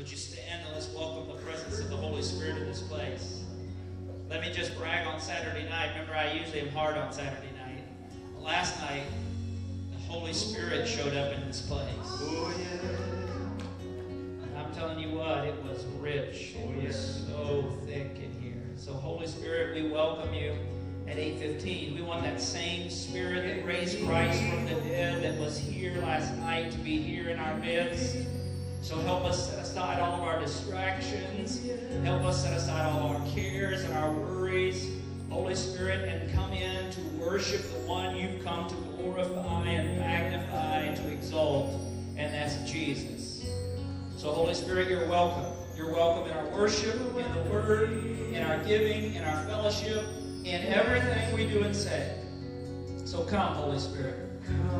Would you stand and let's welcome the presence of the Holy Spirit in this place? Let me just brag on Saturday night. Remember, I usually am hard on Saturday night. Last night, the Holy Spirit showed up in this place. Oh, yeah. And I'm telling you what, it was rich. Oh, it was so thick in here. So, Holy Spirit, we welcome you at 8:15. We want that same Spirit that raised Christ from the dead, that was here last night, to be here in our midst. So help us set aside all of our distractions. Help us set aside all our cares and our worries, Holy Spirit, and come in to worship the one you've come to glorify and magnify and to exalt, and that's Jesus. So, Holy Spirit, you're welcome. You're welcome in our worship, in the word, in our giving, in our fellowship, in everything we do and say. So come, Holy Spirit.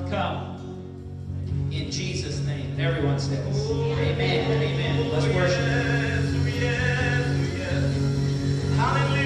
Come. In Jesus' name. Everyone says, Amen amen. Let's worship. yes, yes. Hallelujah,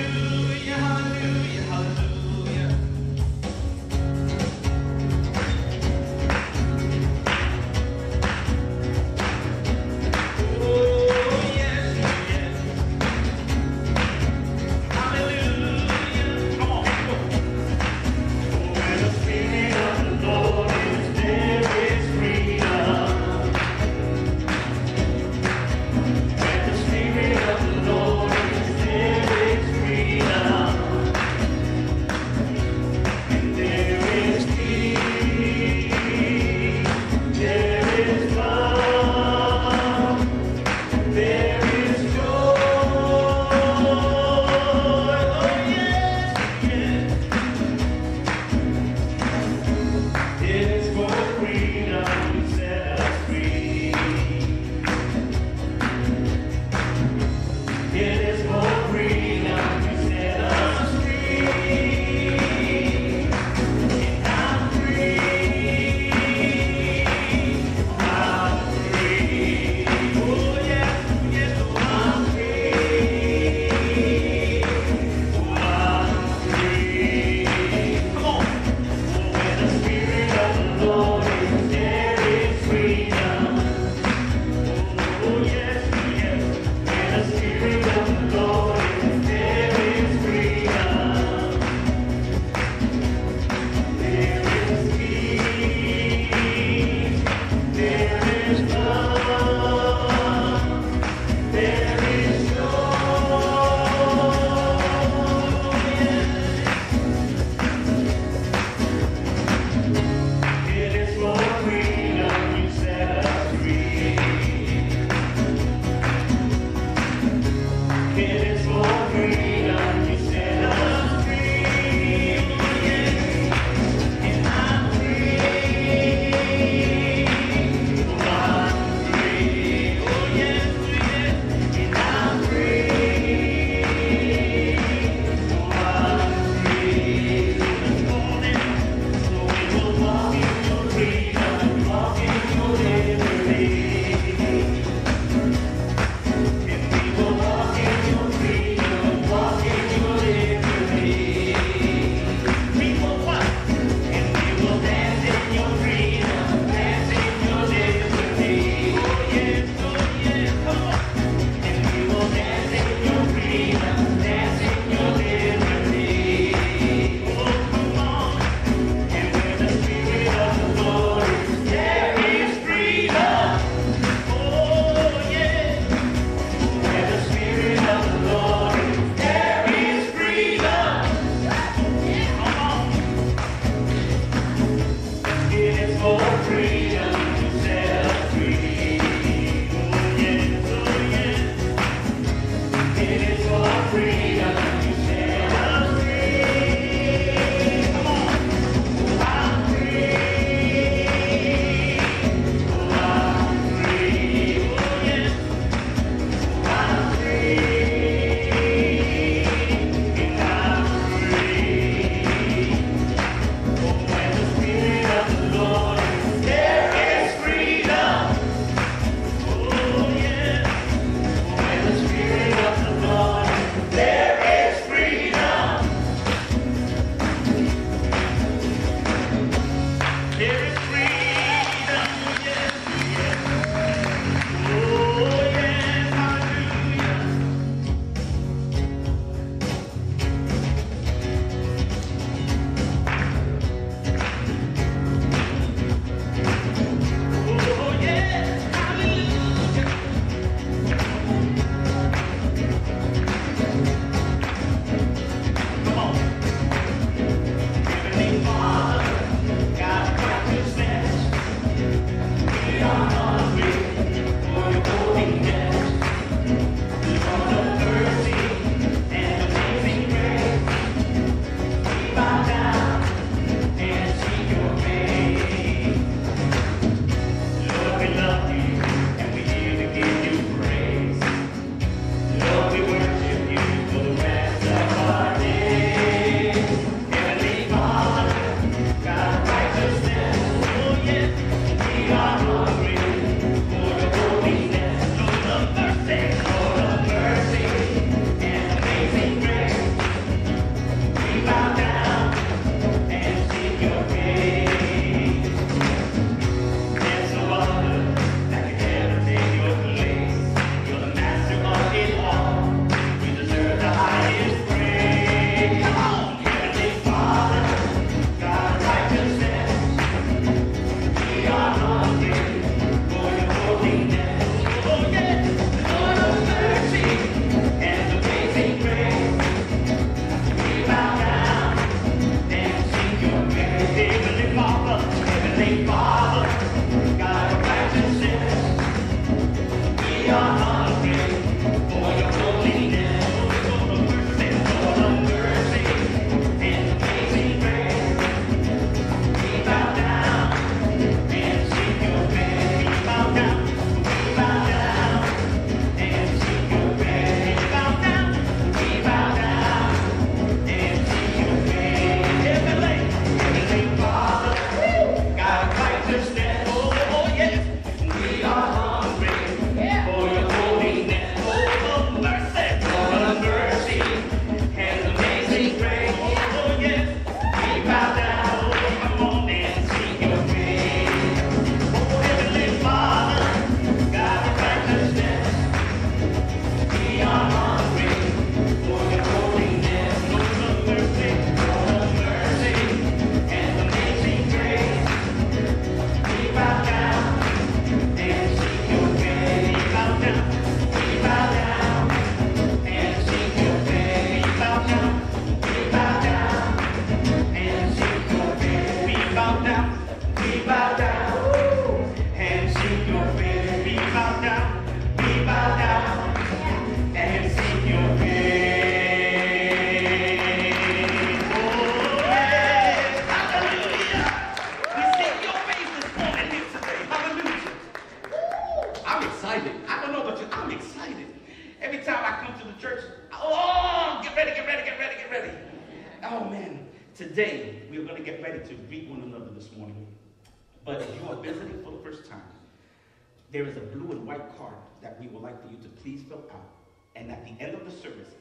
service,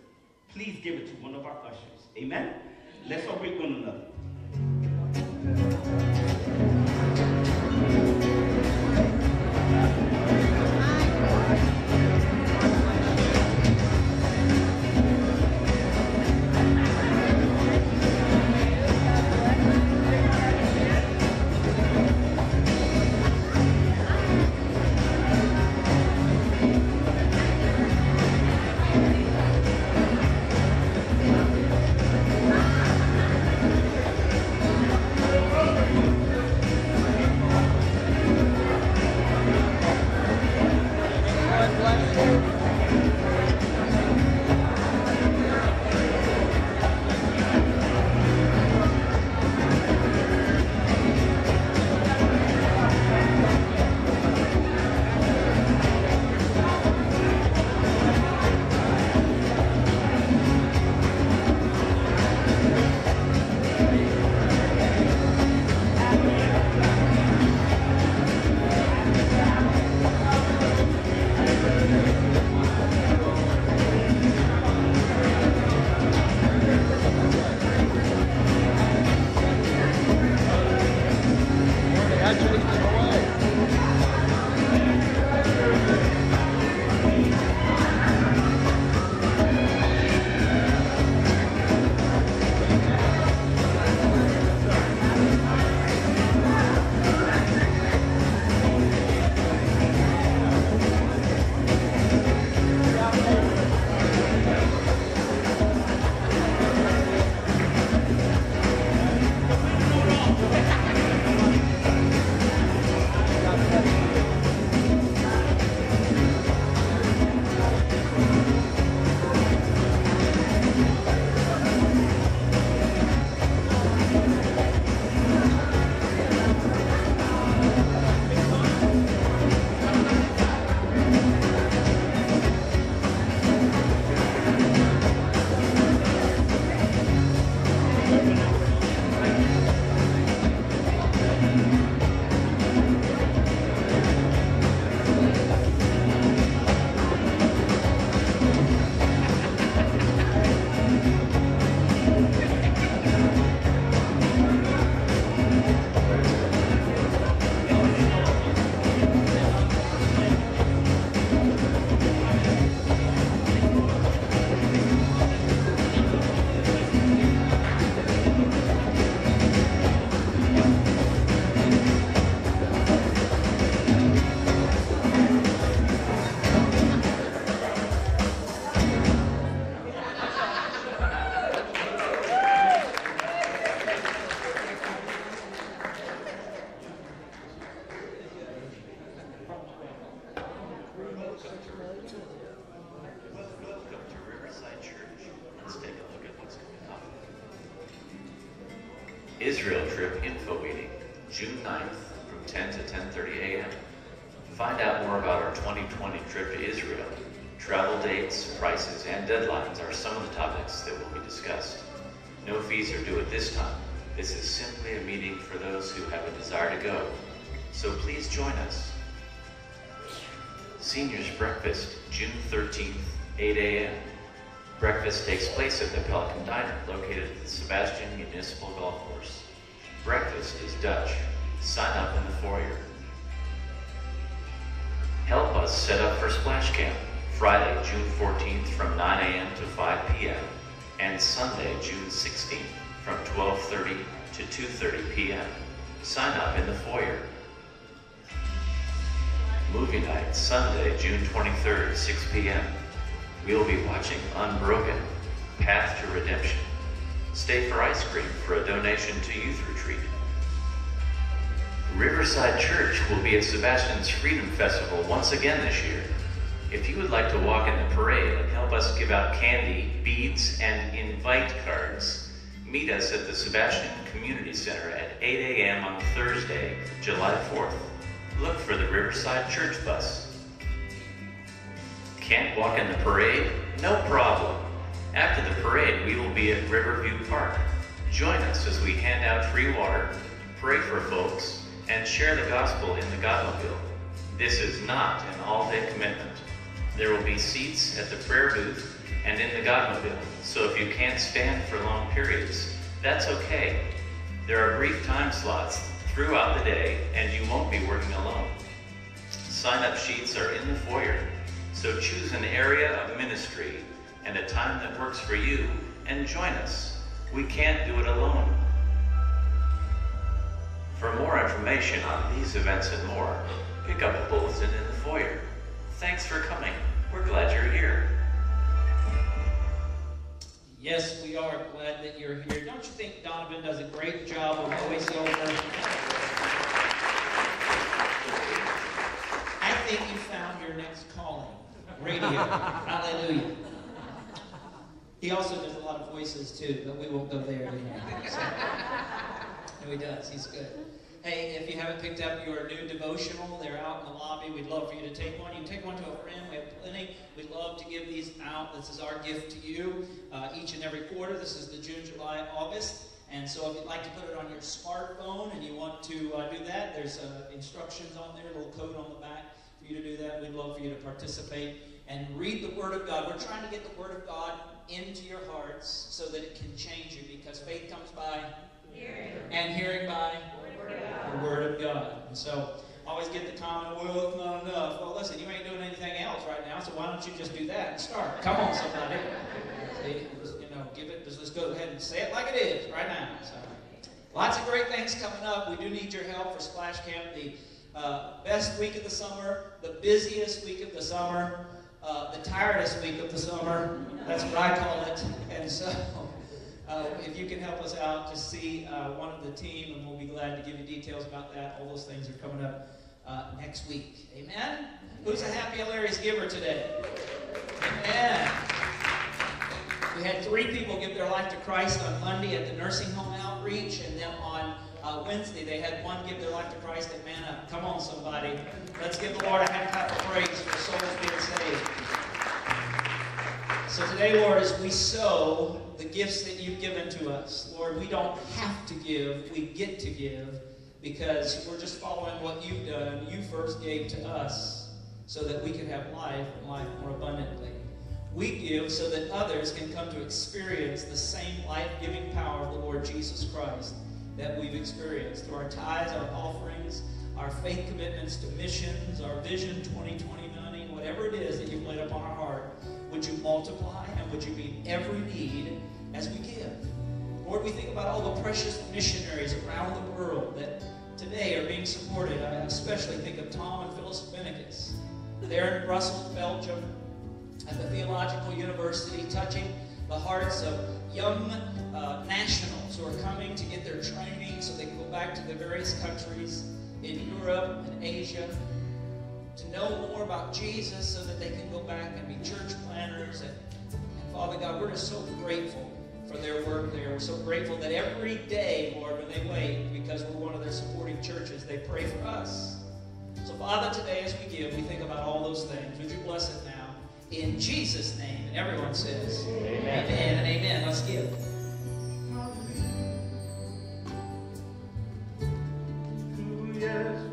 please give it to one of our ushers. Amen? Let's all greet one another. Israel Trip Info Meeting, June 9th from 10 to 10.30 a.m. Find out more about our 2020 trip to Israel. Travel dates, prices, and deadlines are some of the topics that will be discussed. No fees are due at this time. This is simply a meeting for those who have a desire to go. So please join us. Seniors Breakfast, June 13th, 8 a.m. Breakfast takes place at the Pelican Diner, located at the Sebastian Municipal Golf Course. Breakfast is Dutch. Sign up in the foyer. Help us set up for Splash Camp, Friday, June 14th from 9 a.m. to 5 p.m., and Sunday, June 16th from 12.30 to 2.30 p.m. Sign up in the foyer. Movie night, Sunday, June 23rd, 6 p.m. We'll be watching Unbroken, Path to Redemption. Stay for ice cream for a donation to Youth Retreat. Riverside Church will be at Sebastian's Freedom Festival once again this year. If you would like to walk in the parade and help us give out candy, beads, and invite cards, meet us at the Sebastian Community Center at 8 a.m. on Thursday, July 4th. Look for the Riverside Church bus. Can't walk in the parade? No problem. After the parade, we will be at Riverview Park. Join us as we hand out free water, pray for folks, and share the gospel in the Godmobile. This is not an all-day commitment. There will be seats at the prayer booth and in the Godmobile, so if you can't stand for long periods, that's okay. There are brief time slots throughout the day, and you won't be working alone. Sign-up sheets are in the foyer, so choose an area of ministry and a time that works for you, and join us. We can't do it alone. For more information on these events and more, pick up a bulletin in the foyer. Thanks for coming. We're glad you're here. Yes, we are glad that you're here. Don't you think Donovan does a great job of voiceover? I think you found your next calling. Radio. Hallelujah. He also does a lot of voices too, but we won't go there. Anymore, so. No, he does. He's good. Hey, if you haven't picked up your new devotional, they're out in the lobby. We'd love for you to take one. You can take one to a friend. We have plenty. We'd love to give these out. This is our gift to you uh, each and every quarter. This is the June, July, August. And so if you'd like to put it on your smartphone and you want to uh, do that, there's uh, instructions on there, a little code on the back for you to do that. We'd love for you to participate and read the Word of God. We're trying to get the Word of God into your hearts so that it can change you because faith comes by hearing. and hearing by the Word of God. And so always get the comment, well, it's not enough. Well, listen, you ain't doing anything else right now, so why don't you just do that and start? Come on, somebody. You know, give it, let's go ahead and say it like it is right now. So, lots of great things coming up. We do need your help for Splash Camp, the uh, best week of the summer, the busiest week of the summer, uh, the tiredest week of the summer. That's what I call it. And so, uh, if you can help us out, just see uh, one of the team, and we'll be glad to give you details about that. All those things are coming up uh, next week. Amen? Who's a happy, hilarious giver today? Amen. We had three people give their life to Christ on Monday at the nursing home outreach, and then on uh, Wednesday they had one give their life to Christ at Man Up. Come on, somebody. Let's give the Lord a hand clap of praise for souls being saved. So today, Lord, as we sow the gifts that you've given to us, Lord, we don't have to give, we get to give because we're just following what you've done. You first gave to us so that we can have life and life more abundantly. We give so that others can come to experience the same life giving power of the Lord Jesus Christ that we've experienced through our tithes, our offerings, our faith commitments to missions, our vision 2020 money, whatever it is that you've laid upon our heart. Would you multiply and would you meet every need as we give? Lord, we think about all the precious missionaries around the world that today are being supported. I especially think of Tom and Phyllis Benicus. They're in Brussels, Belgium, at the Theological University, touching the hearts of young uh, nationals who are coming to get their training so they can go back to the various countries in Europe and Asia to know more about Jesus so that they can go back and be church planners. And, and Father God, we're just so grateful for their work there. We're so grateful that every day, Lord, when they wait, because we're one of their supporting churches, they pray for us. So, Father, today as we give, we think about all those things. Would you bless it now? In Jesus' name. And everyone says, Amen, amen and amen. Let's give. Ooh,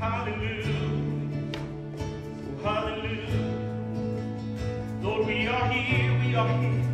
Hallelujah. Oh, hallelujah. Lord, we are here, we are here.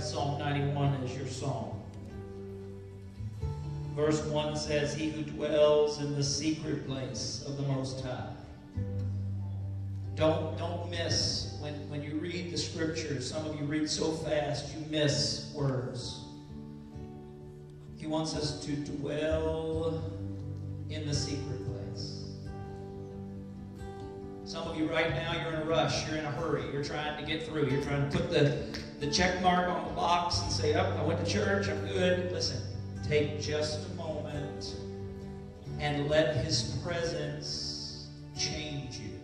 Psalm 91 as your song. Verse 1 says, He who dwells in the secret place of the Most High. Don't, don't miss when, when you read the scriptures. Some of you read so fast you miss words. He wants us to dwell in the secret place. Some of you right now, you're in a rush, you're in a hurry, you're trying to get through, you're trying to put the, the check mark on the box and say, Up, I went to church, I'm good. Listen, take just a moment and let His presence change you.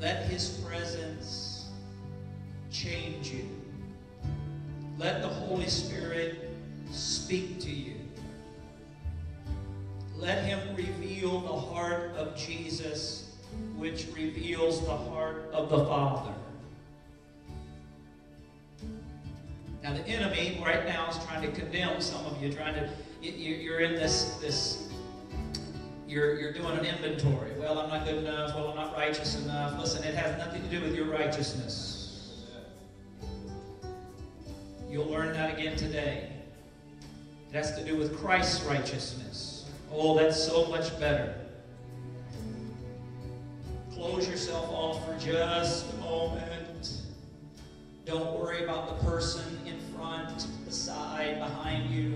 Let His presence change you. Let the Holy Spirit speak to you. Let him reveal the heart of Jesus, which reveals the heart of the Father. Now, the enemy right now is trying to condemn some of you, trying to, you- you're in this, this, you're, you're doing an inventory. Well, I'm not good enough. Well, I'm not righteous enough. Listen, it has nothing to do with your righteousness. You'll learn that again today. It has to do with Christ's righteousness. Oh, that's so much better. Close yourself off for just. Don't worry about the person in front, beside, behind you.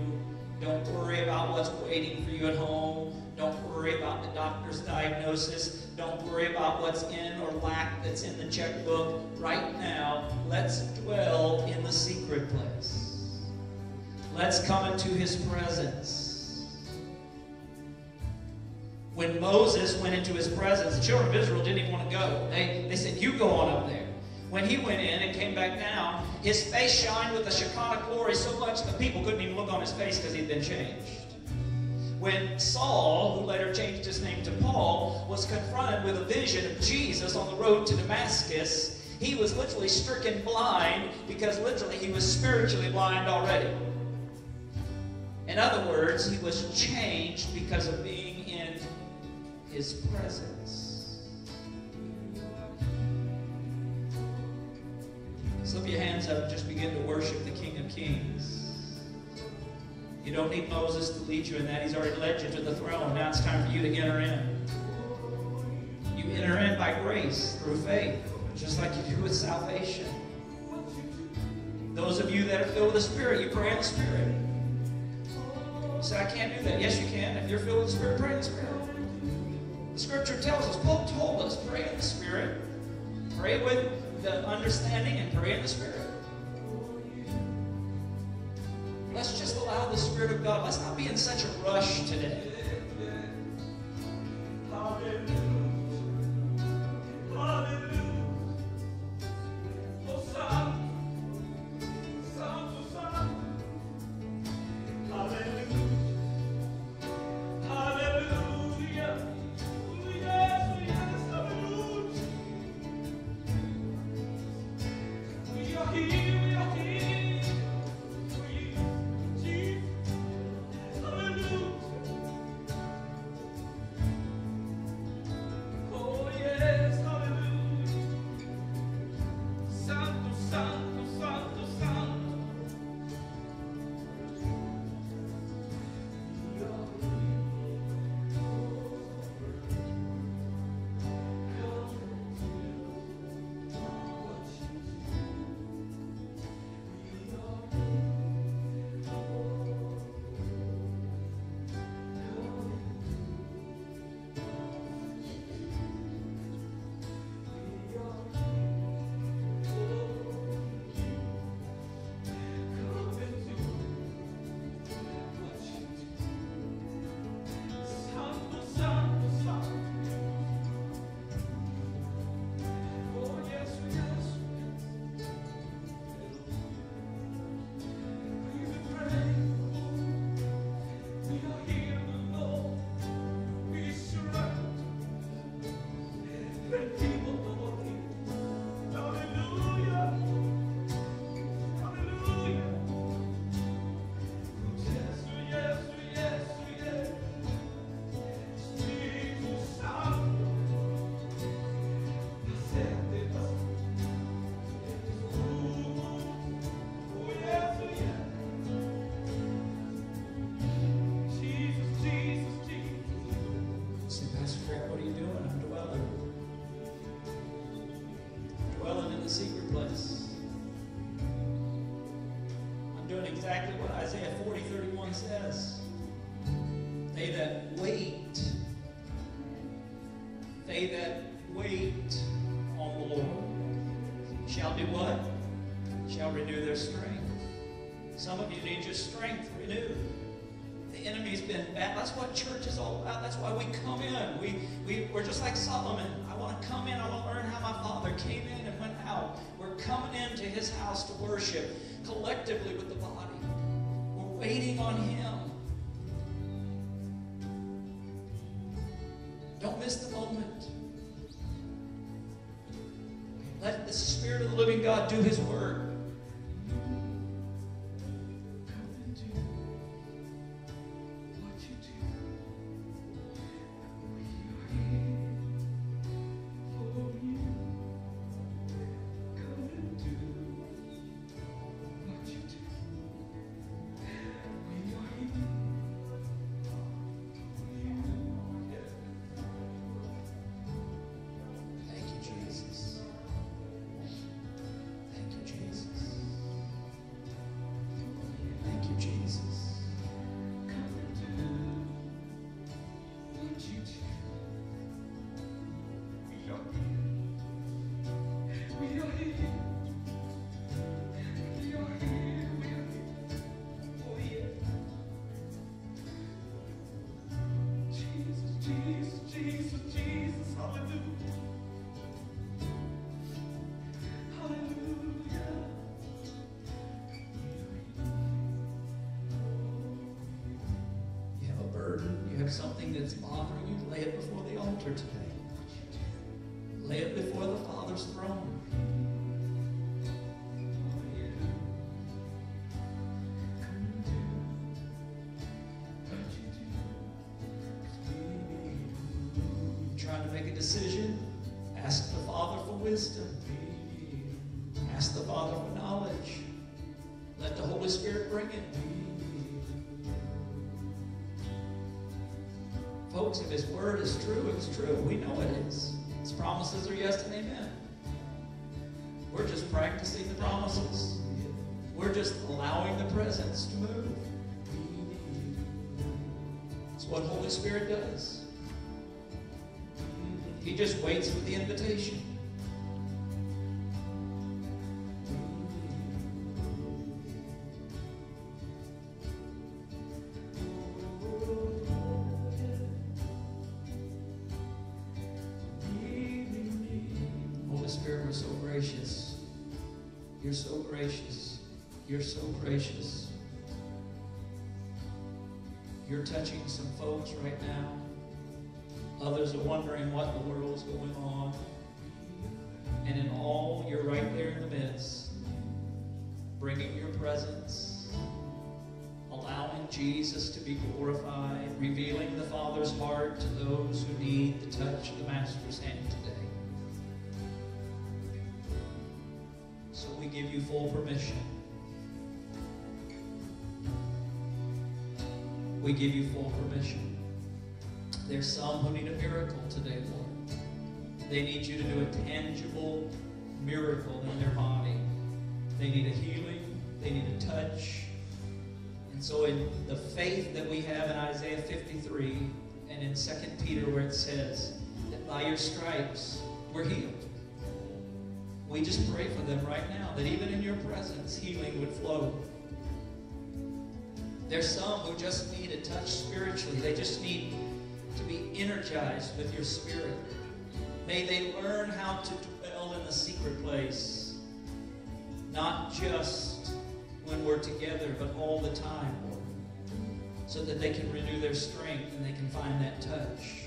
Don't worry about what's waiting for you at home. Don't worry about the doctor's diagnosis. Don't worry about what's in or lack that's in the checkbook. Right now, let's dwell in the secret place. Let's come into his presence. When Moses went into his presence, the children of Israel didn't even want to go. They, they said, You go on up there. When he went in and came back down, his face shined with the Shekinah glory so much that people couldn't even look on his face because he'd been changed. When Saul, who later changed his name to Paul, was confronted with a vision of Jesus on the road to Damascus, he was literally stricken blind because literally he was spiritually blind already. In other words, he was changed because of being in his presence. Slip your hands up and just begin to worship the King of Kings. You don't need Moses to lead you in that. He's already led you to the throne. Now it's time for you to enter in. You enter in by grace through faith, just like you do with salvation. Those of you that are filled with the Spirit, you pray in the Spirit. You say, I can't do that. Yes, you can. If you're filled with the Spirit, pray in the Spirit. The Scripture tells us, Paul told us, pray in the Spirit. Pray with the understanding and pray in the Spirit. Let's just allow the Spirit of God. Let's not be in such a rush today. they We're coming into his house to worship collectively with the body. We're waiting on him. Don't miss the moment. Let the Spirit of the living God do his work. You, lay it before the altar today. Lay it before the Father's throne. Trying to make a decision? Ask the Father for wisdom. Ask the Father for knowledge. Let the Holy Spirit bring it. Folks, if His Word is true, it's true. We know it is. His promises are yes and amen. We're just practicing the promises. We're just allowing the presence to move. It's what Holy Spirit does. He just waits for the invitation. You're touching some folks right now. Others are wondering what in the world's going on. And in all, you're right there in the midst, bringing your presence, allowing Jesus to be glorified, revealing the Father's heart to those who need the touch of the Master's hand today. So we give you full permission. We give you full permission. There's some who need a miracle today, Lord. They need you to do a tangible miracle in their body. They need a healing. They need a touch. And so in the faith that we have in Isaiah 53 and in 2 Peter where it says that by your stripes we're healed. We just pray for them right now that even in your presence healing would flow. There's some who just need a touch spiritually. They just need to be energized with your spirit. May they learn how to dwell in the secret place, not just when we're together, but all the time, Lord, so that they can renew their strength and they can find that touch.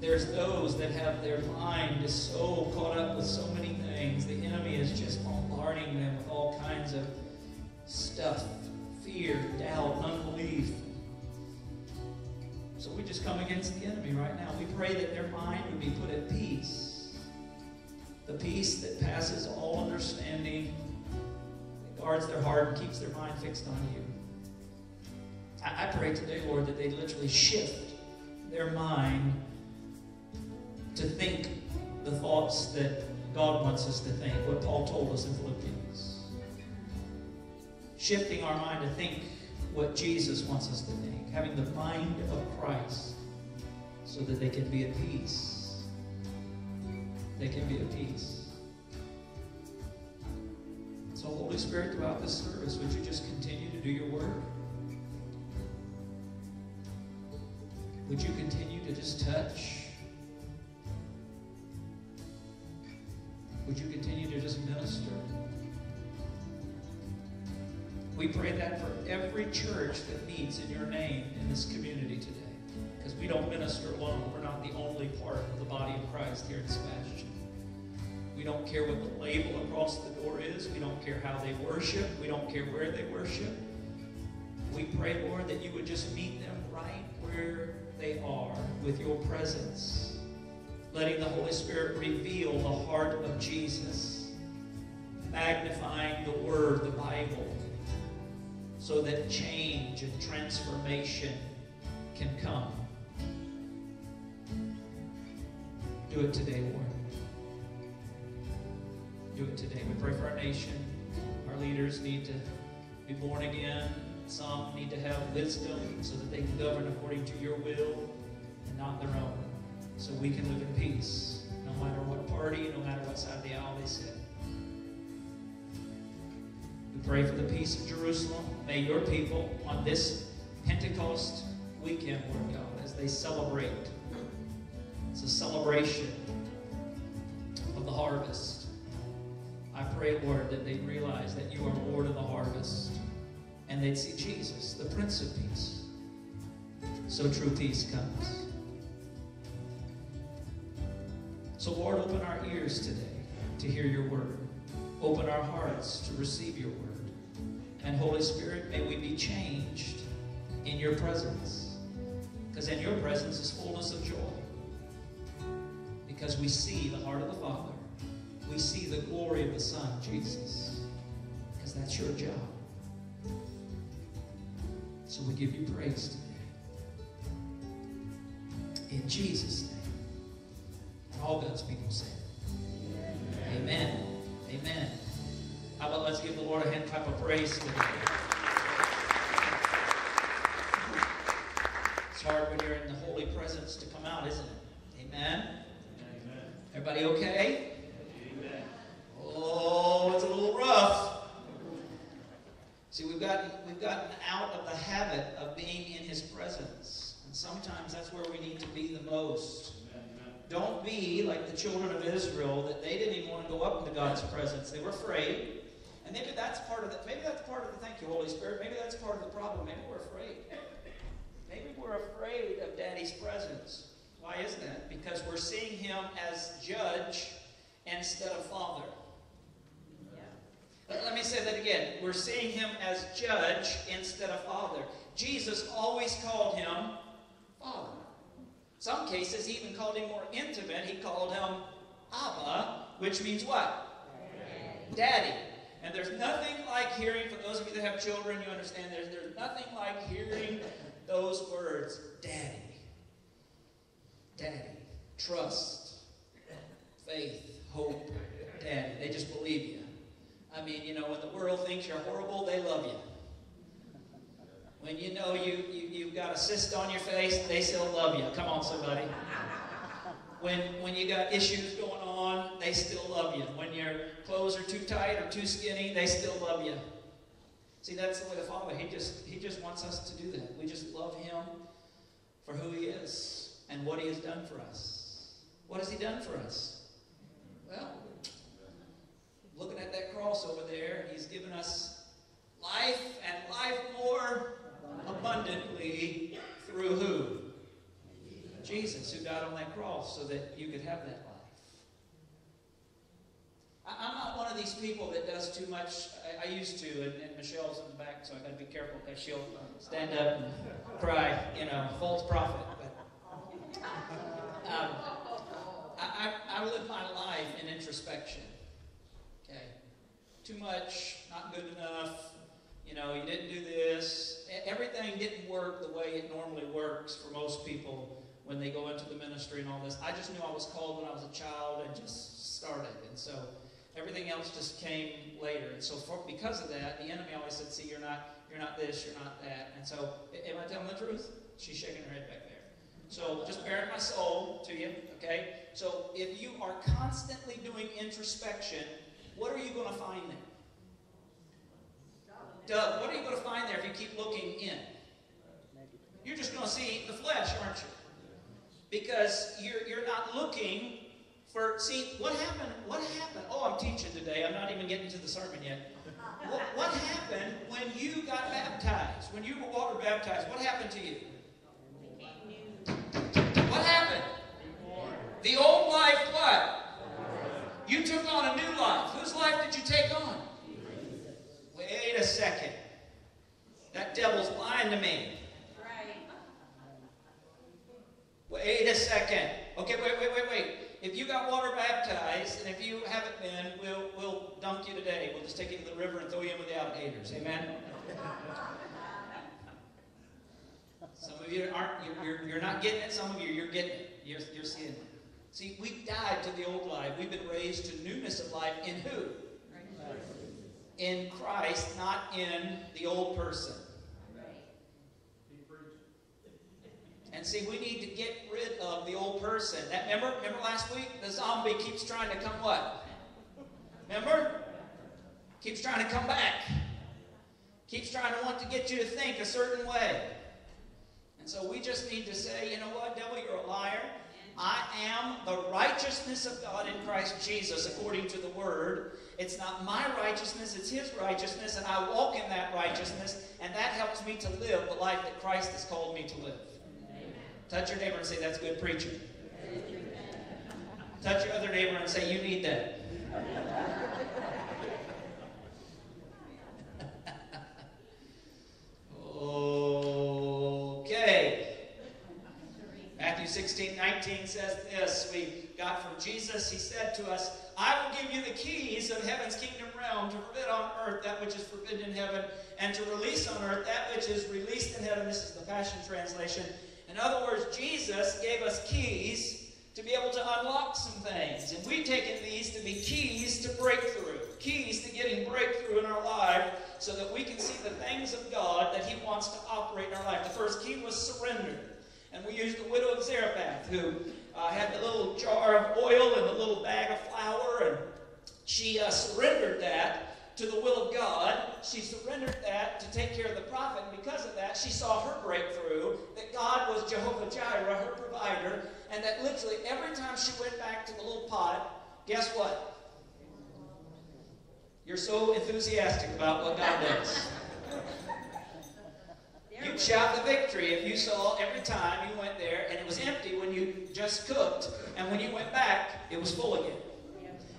There's those that have their mind is so caught up with so many things. The enemy is just bombarding them with all kinds of stuff fear, doubt, unbelief. So we just come against the enemy right now. We pray that their mind would be put at peace. The peace that passes all understanding, that guards their heart and keeps their mind fixed on you. I, I pray today, Lord, that they literally shift their mind to think the thoughts that God wants us to think, what Paul told us in Philippians. Shifting our mind to think what Jesus wants us to think, having the mind of Christ. so that they can be at peace. They can be at peace. So, Holy Spirit, throughout this service, would you just continue to do your work? Would you continue to just touch? Would you continue to just minister? We pray that for every church that meets in your name in this community today. Because we don't minister alone. We're not the only part of the body of Christ here in Sebastian. We don't care what the label across the door is. We don't care how they worship. We don't care where they worship. We pray, Lord, that you would just meet them right where they are with your presence, letting the Holy Spirit reveal the heart of Jesus, magnifying the Word, the Bible, so that change and transformation can come. Do it today, Lord. Do it today. We pray for our nation. Our leaders need to be born again. Some need to have wisdom so that they can govern according to your will and not their own. So we can live in peace, no matter what party, no matter what side of the aisle they sit. Pray for the peace of Jerusalem. May your people on this Pentecost weekend, Lord God, as they celebrate, it's a celebration of the harvest. I pray, Lord, that they realize that you are Lord of the harvest and they'd see Jesus, the Prince of Peace. So true peace comes. So, Lord, open our ears today to hear your word. Open our hearts to receive your word. And, Holy Spirit, may we be changed in your presence. Because in your presence is fullness of joy. Because we see the heart of the Father. We see the glory of the Son, Jesus. Because that's your job. So we give you praise today. In Jesus' name. All God's people say, Amen. Amen. How about let's give the Lord a hand clap of praise today. It's hard when you're in the holy presence to come out, isn't it? Amen. Amen. Everybody okay? Amen. Oh, it's a little rough. See, we've gotten we've gotten out of the habit of being in His presence, and sometimes that's where we need to be the most. Don't be like the children of Israel that they didn't even want to go up into God's presence. They were afraid, and maybe that's part of the maybe that's part of the thank you, Holy Spirit. Maybe that's part of the problem. Maybe we're afraid. Maybe we're afraid of Daddy's presence. Why isn't that? Because we're seeing Him as judge instead of Father. Let, let me say that again. We're seeing him as judge instead of father. Jesus always called him father. Some cases, he even called him more intimate. He called him Abba, which means what? Daddy. And there's nothing like hearing, for those of you that have children, you understand, there's, there's nothing like hearing those words Daddy. Daddy. Trust. Faith. Hope. Daddy. They just believe you. I mean, you know, when the world thinks you're horrible, they love you. When you know you, you, you've got a cyst on your face, they still love you. Come on, somebody. When, when you got issues going on, they still love you. When your clothes are too tight or too skinny, they still love you. See, that's the way the Father, He just, he just wants us to do that. We just love Him for who He is and what He has done for us. What has He done for us? Well, looking at that cross over there, He's given us life and life more abundantly through who? Jesus, who died on that cross so that you could have that life. I, am not one of these people that does too much. I, I used to, and, and, Michelle's in the back, so I got to be careful because she'll stand up and cry, you know, false prophet. But um, I, I, I live my life in introspection. Okay, too much, not good enough. You know, you didn't do this. Everything didn't work the way it normally works for most people when they go into the ministry and all this. I just knew I was called when I was a child and just started. And so everything else just came later. And so for, because of that, the enemy always said, see, you're not, you're not this, you're not that. And so, am I telling the truth? She's shaking her head back there. So just bearing my soul to you, okay? So if you are constantly doing introspection, what are you going to find there? Doug, what are you going to find there if you keep looking in? You're just going to see the flesh, aren't you? Because you're, you're not looking for, see, what happened, what happened? Oh, I'm teaching today. I'm not even getting to the sermon yet. What, what happened when you got baptized? When you were water baptized, what happened to you? What happened? The old life what? You took on a new life. Whose life did you take on? Wait a second. That devil's lying to me. Wait a second. Okay, wait, wait, wait, wait. If you got water baptized, and if you haven't been, we'll, we'll dunk you today. We'll just take you to the river and throw you in with the alligators. Amen? Some of you aren't, you're, not getting it. Some of you, you're getting it. You're, you're seeing it. See, we died to the old life. We've been raised to newness of life in who? In Christ, not in the old person. And see, we need to get rid of the old person. That remember, remember last week? The zombie keeps trying to come what? Remember? Keeps trying to come back. Keeps trying to want to get you to think a certain way. So we just need to say, you know what, devil, you're a liar. I am the righteousness of God in Christ Jesus, according to the Word. It's not my righteousness, it's His righteousness, and I walk in that righteousness, and that helps me to live the life that Christ has called me to live. Touch your neighbor and say, That's good preaching. Touch your other neighbor and say, You need that. Oh. Okay. Matthew 16, 19 says this. We got from Jesus, he said to us, I will give you the keys of heaven's kingdom realm to forbid on earth that which is forbidden in heaven, and to release on earth that which is released in heaven. This is the Passion Translation. In other words, Jesus gave us keys to be able to unlock some things. And we've taken these to be keys to breakthrough, keys to getting breakthrough in our life so that we can see the things of God that He wants to operate in our life. The first key was surrender. And we used the widow of Zarephath who uh, had the little jar of oil and the little bag of flour, and she uh, surrendered that to the will of God. She surrendered that to take care of the prophet, and because of that, she saw her breakthrough that God was Jehovah Jireh, her provider, and that literally every time she went back to the little pot, guess what? You're so enthusiastic about what God does. You'd shout the victory if you saw every time you went there and it was empty when you just cooked, and when you went back, it was full again.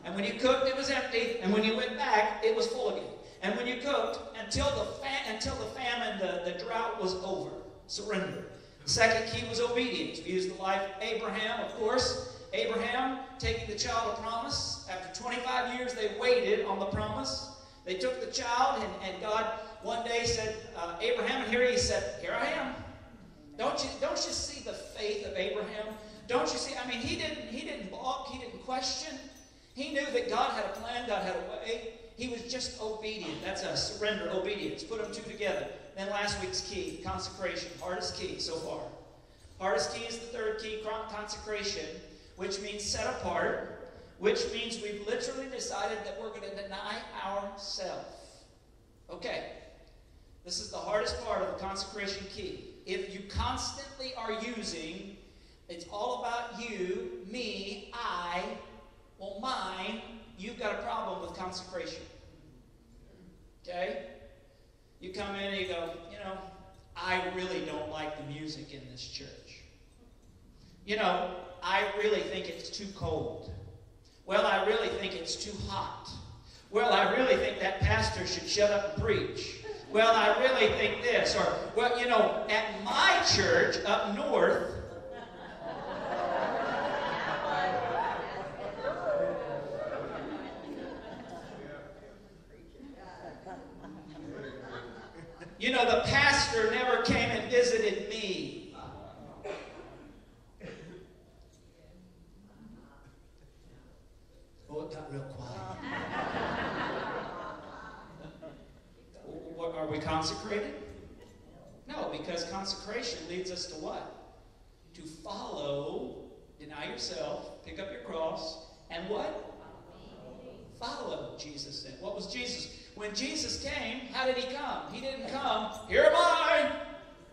And when you cooked, it was empty. And when you went back, it was full again. And when you cooked, until the, fa- until the famine, the, the drought was over. Surrender. The second key was obedience. We used the life of Abraham, of course. Abraham taking the child of promise. After 25 years, they waited on the promise. They took the child, and, and God one day said, uh, Abraham, and here he said, Here I am. Don't you, don't you see the faith of Abraham? Don't you see? I mean, he didn't, he didn't balk, he didn't question. He knew that God had a plan, God had a way. He was just obedient. That's a surrender, obedience. Put them two together. Then last week's key, consecration. Hardest key so far. Hardest key is the third key, consecration, which means set apart, which means we've literally decided that we're going to deny ourselves. Okay. This is the hardest part of the consecration key. If you constantly are using, it's all about you, me, I, well, mine, you've got a problem with consecration. Okay? You come in and you go, you know, I really don't like the music in this church. You know, I really think it's too cold. Well, I really think it's too hot. Well, I really think that pastor should shut up and preach. Well, I really think this. Or, well, you know, at my church up north, You know, the pastor never came and visited me. Oh, it got real quiet. Are we consecrated? No, because consecration leads us to what? to follow, deny yourself, pick up your cross, and what? Follow, Jesus said. What was Jesus? When Jesus came, how did he come? He didn't come, here am I,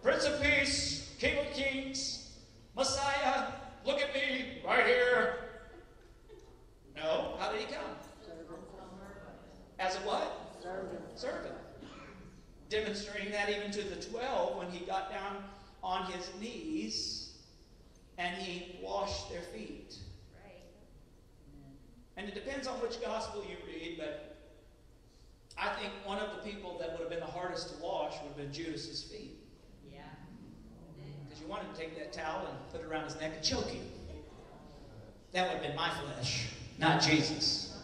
Prince of Peace, King of Kings, Messiah, look at me, right here. No, how did he come? As a what? Servant. Servant. Demonstrating that even to the 12 when he got down on his knees and he washed their feet. Right. And it depends on which gospel you read, but I think one of the people that would have been the hardest to wash would have been Judas's feet. Yeah. Because you wanted to take that towel and put it around his neck and choke him. That would have been my flesh, not Jesus.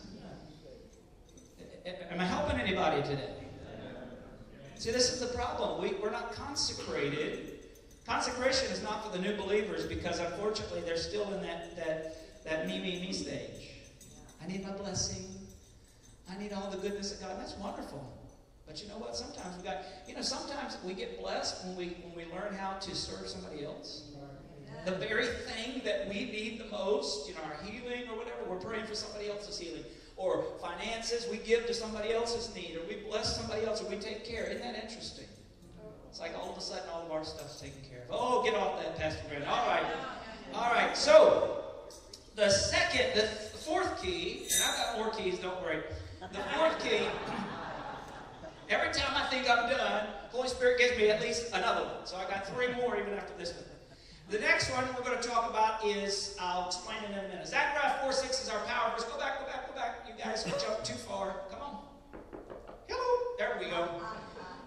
Am I helping anybody today? See, this is the problem. We, we're not consecrated. Consecration is not for the new believers because unfortunately they're still in that, that, that me, me, me stage. I need my blessing. I need all the goodness of God. That's wonderful. But you know what? Sometimes we got, you know, sometimes we get blessed when we when we learn how to serve somebody else. The very thing that we need the most, you know, our healing or whatever, we're praying for somebody else's healing. Or finances, we give to somebody else's need, or we bless somebody else, or we take care. Isn't that interesting? It's like all of a sudden all of our stuff's taken care of. Oh, get off that, Pastor Brandon. All right. All right. So, the second, the fourth key, and I've got more keys, don't worry. The fourth key, every time I think I'm done, Holy Spirit gives me at least another one. So I got three more even after this one. The next one we're going to talk about is, I'll explain it in a minute. Zechariah 4 6 is our power verse. Go back, go back, go back. You guys jumped too far. Come on. Hello. There we go.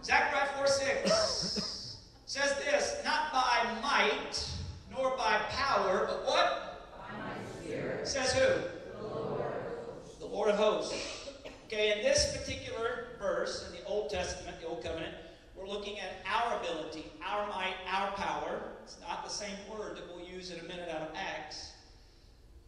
Zechariah 4 6 says this Not by might, nor by power, but what? By my spirit. Says who? The Lord. The Lord of hosts. Okay, in this particular verse in the Old Testament, the Old Covenant, looking at our ability, our might, our power. It's not the same word that we'll use in a minute out of Acts.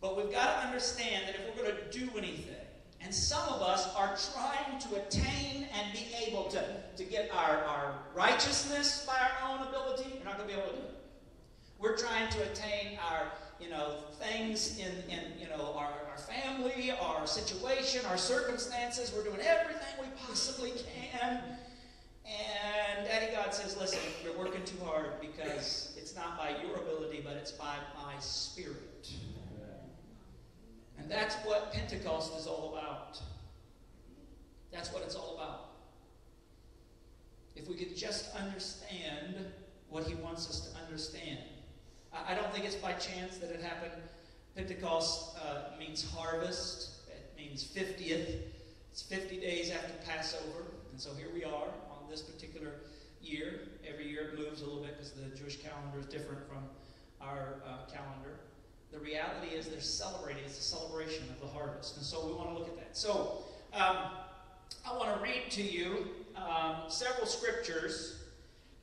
But we've got to understand that if we're going to do anything, and some of us are trying to attain and be able to, to get our, our righteousness by our own ability, we're not going to be able to do it. We're trying to attain our, you know, things in, in you know, our, our family, our situation, our circumstances. We're doing everything we possibly can. And Daddy God says, listen, you're working too hard because it's not by your ability, but it's by my spirit. And that's what Pentecost is all about. That's what it's all about. If we could just understand what he wants us to understand. I don't think it's by chance that it happened. Pentecost uh, means harvest, it means 50th. It's 50 days after Passover. And so here we are this particular year. Every year it moves a little bit because the Jewish calendar is different from our uh, calendar. The reality is they're celebrating, it's a celebration of the harvest. And so we want to look at that. So um, I want to read to you um, several scriptures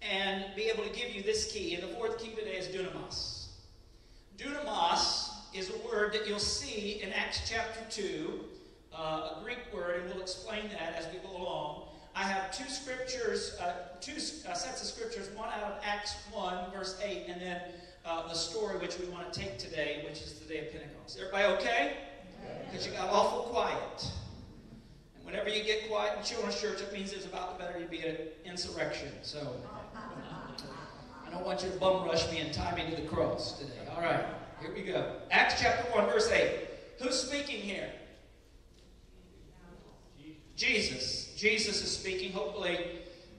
and be able to give you this key. And the fourth key today is dunamis. Dunamis is a word that you'll see in Acts chapter 2, uh, a Greek word, and we'll explain that as we go along. I have two scriptures, uh, two uh, sets of scriptures, one out of Acts 1, verse 8, and then uh, the story which we want to take today, which is the day of Pentecost. Everybody okay? Because you got awful quiet. And whenever you get quiet in children's church, it means it's about the better to be an insurrection. So I don't want you to bum rush me and tie me to the cross today. All right, here we go. Acts chapter 1, verse 8. Who's speaking here? Jesus. Jesus is speaking. Hopefully,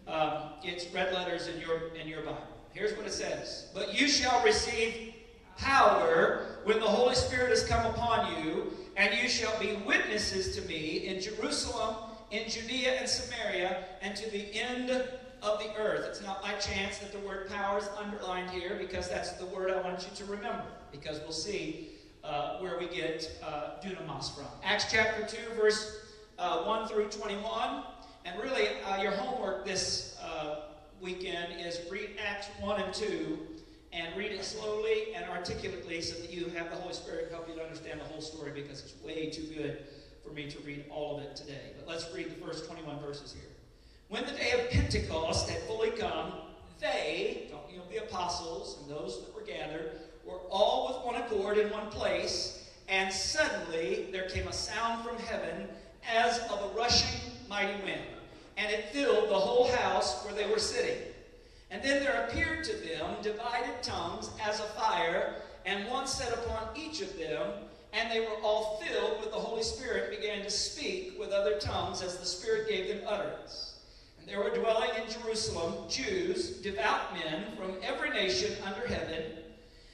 um, it's red letters in your in your Bible. Here's what it says: "But you shall receive power when the Holy Spirit has come upon you, and you shall be witnesses to me in Jerusalem, in Judea and Samaria, and to the end of the earth." It's not by chance that the word "power" is underlined here, because that's the word I want you to remember. Because we'll see uh, where we get uh, dunamis from. Acts chapter two, verse uh, 1 through 21. And really, uh, your homework this uh, weekend is read Acts 1 and 2 and read it slowly and articulately so that you have the Holy Spirit help you to understand the whole story because it's way too good for me to read all of it today. But let's read the first 21 verses here. When the day of Pentecost had fully come, they, you know, the apostles and those that were gathered, were all with one accord in one place, and suddenly there came a sound from heaven as of a rushing mighty wind, and it filled the whole house where they were sitting. And then there appeared to them divided tongues as a fire, and one set upon each of them, and they were all filled with the Holy Spirit, began to speak with other tongues as the Spirit gave them utterance. And there were dwelling in Jerusalem Jews, devout men from every nation under heaven.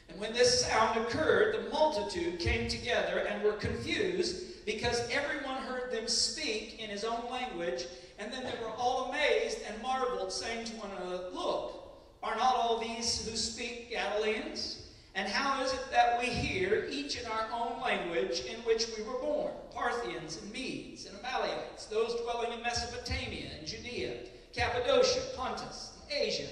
And when this sound occurred, the multitude came together and were confused because everyone heard them speak in his own language. And then they were all amazed and marveled, saying to one another, Look, are not all these who speak Galileans? And how is it that we hear each in our own language in which we were born? Parthians and Medes and Amalekites, those dwelling in Mesopotamia and Judea, Cappadocia, Pontus, and Asia,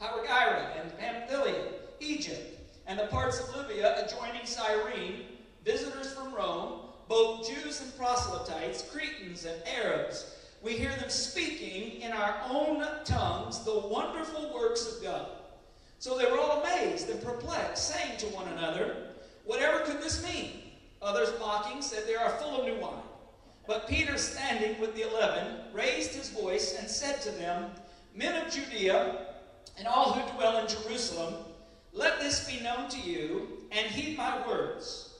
Hypergyra and Pamphylia, Egypt, and the parts of Libya adjoining Cyrene, visitors from Rome, both Jews and proselytes, Cretans and Arabs. We hear them speaking in our own tongues the wonderful works of God. So they were all amazed and perplexed, saying to one another, Whatever could this mean? Others mocking said, They are full of new wine. But Peter, standing with the eleven, raised his voice and said to them, Men of Judea, and all who dwell in Jerusalem, let this be known to you, and heed my words.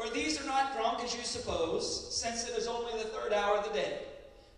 For these are not drunk as you suppose, since it is only the third hour of the day.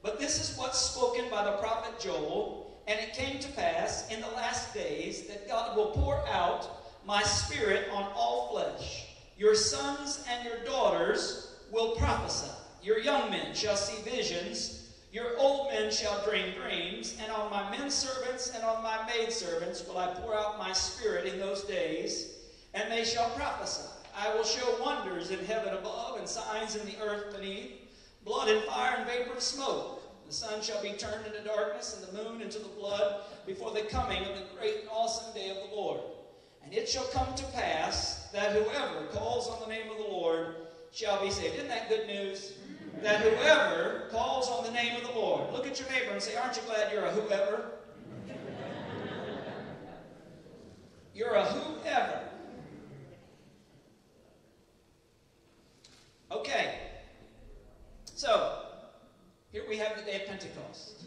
But this is what's spoken by the prophet Joel. And it came to pass in the last days that God will pour out my spirit on all flesh. Your sons and your daughters will prophesy. Your young men shall see visions. Your old men shall dream dreams. And on my men servants and on my maidservants will I pour out my spirit in those days, and they shall prophesy. I will show wonders in heaven above and signs in the earth beneath blood and fire and vapor of smoke. The sun shall be turned into darkness, and the moon into the blood, before the coming of the great and awesome day of the Lord. And it shall come to pass that whoever calls on the name of the Lord shall be saved. Isn't that good news? That whoever calls on the name of the Lord. Look at your neighbor and say, Aren't you glad you're a whoever? You're a whoever. Okay. So, here we have the day of Pentecost.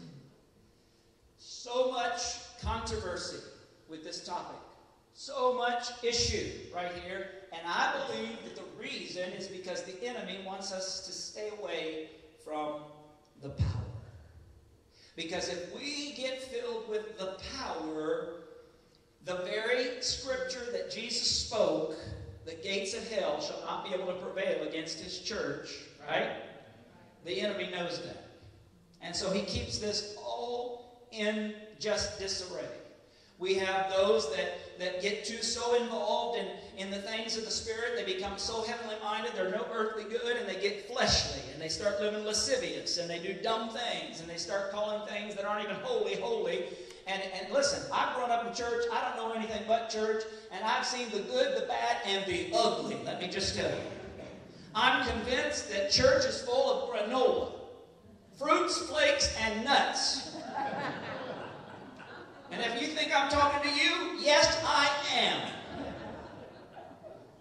So much controversy with this topic. So much issue right here. And I believe that the reason is because the enemy wants us to stay away from the power. Because if we get filled with the power, the very scripture that Jesus spoke, the gates of hell shall not be able to prevail against his church, right? The enemy knows that. And so he keeps this all in just disarray. We have those that, that get too so involved in, in the things of the Spirit, they become so heavenly minded, they're no earthly good, and they get fleshly, and they start living lascivious, and they do dumb things, and they start calling things that aren't even holy, holy. And, and listen, I've grown up in church, I don't know anything but church, and I've seen the good, the bad, and the ugly, let me just tell you. I'm convinced that church is full of granola fruits, flakes, and nuts. And if you think I'm talking to you, yes, I am.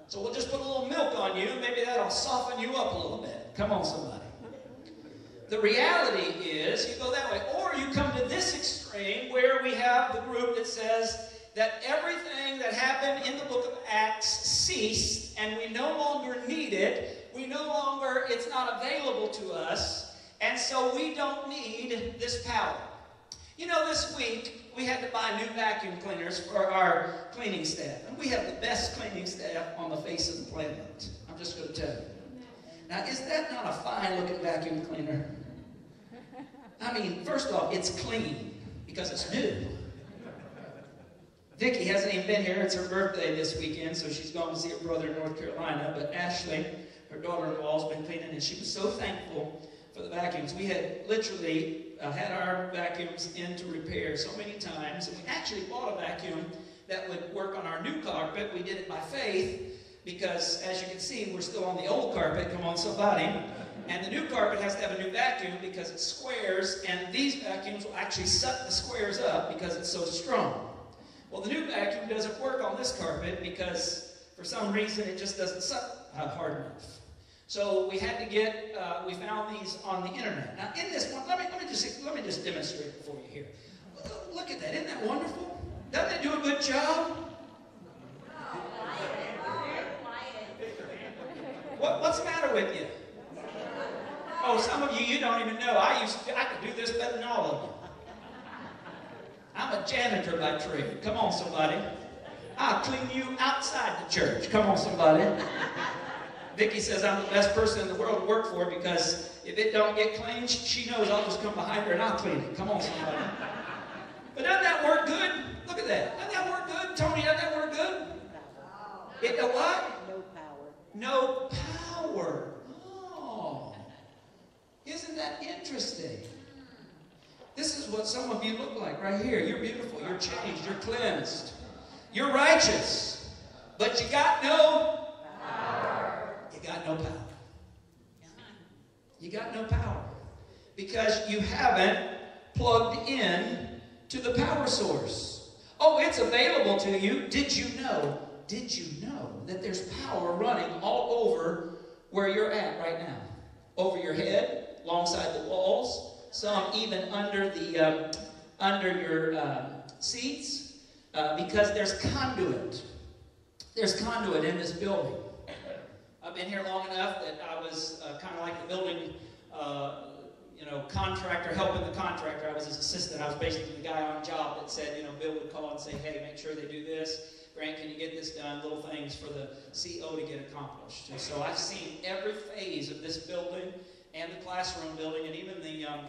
So we'll just put a little milk on you, maybe that'll soften you up a little bit. Come on, somebody. The reality is, you go that way, or you come to this extreme where we have the group that says that everything that happened in the book of Acts ceased and we no longer need it. We no longer, it's not available to us. And so we don't need this power. You know, this week we had to buy new vacuum cleaners for our cleaning staff. And we have the best cleaning staff on the face of the planet. I'm just going to tell you. Now, is that not a fine looking vacuum cleaner? I mean, first off, it's clean because it's new. Vicki hasn't even been here. It's her birthday this weekend, so she's going to see her brother in North Carolina. But Ashley, her daughter-in-law, has been cleaning, and she was so thankful for the vacuums. We had literally had our vacuums into repair so many times, and we actually bought a vacuum that would work on our new carpet. We did it by faith because, as you can see, we're still on the old carpet. Come on, somebody. And the new carpet has to have a new vacuum because it's squares, and these vacuums will actually suck the squares up because it's so strong. Well, the new vacuum doesn't work on this carpet because for some reason it just doesn't suck uh, hard enough. So we had to get, uh, we found these on the internet. Now in this one, let me, let me just let me just demonstrate it for you here. Look at that, isn't that wonderful? Doesn't it do a good job? What, what's the matter with you? Oh, some of you, you don't even know. I used to, I could do this better than all of you. I'm a janitor by trade. Come on, somebody. I'll clean you outside the church. Come on, somebody. Vicki says I'm the best person in the world to work for because if it don't get cleaned, she knows I'll just come behind her and I'll clean it. Come on, somebody. But doesn't that work good? Look at that. Doesn't that work good? Tony, doesn't that work good? It a what? No power. No power. Oh. Isn't that interesting? This is what some of you look like right here. You're beautiful. You're changed. You're cleansed. You're righteous. But you got no got no power. You got no power. Because you haven't plugged in to the power source. Oh, it's available to you. Did you know? Did you know that there's power running all over where you're at right now? Over your head, alongside the walls, some even under the um, under your uh, seats, uh, because there's conduit. There's conduit in this building. I've been here long enough that I was uh, kind of like the building uh, you know, contractor, helping the contractor. I was his assistant. I was basically the guy on job that said, you know, Bill would call and say, hey, make sure they do this. Grant, can you get this done? Little things for the CO to get accomplished. And so I've seen every phase of this building and the classroom building and even the um,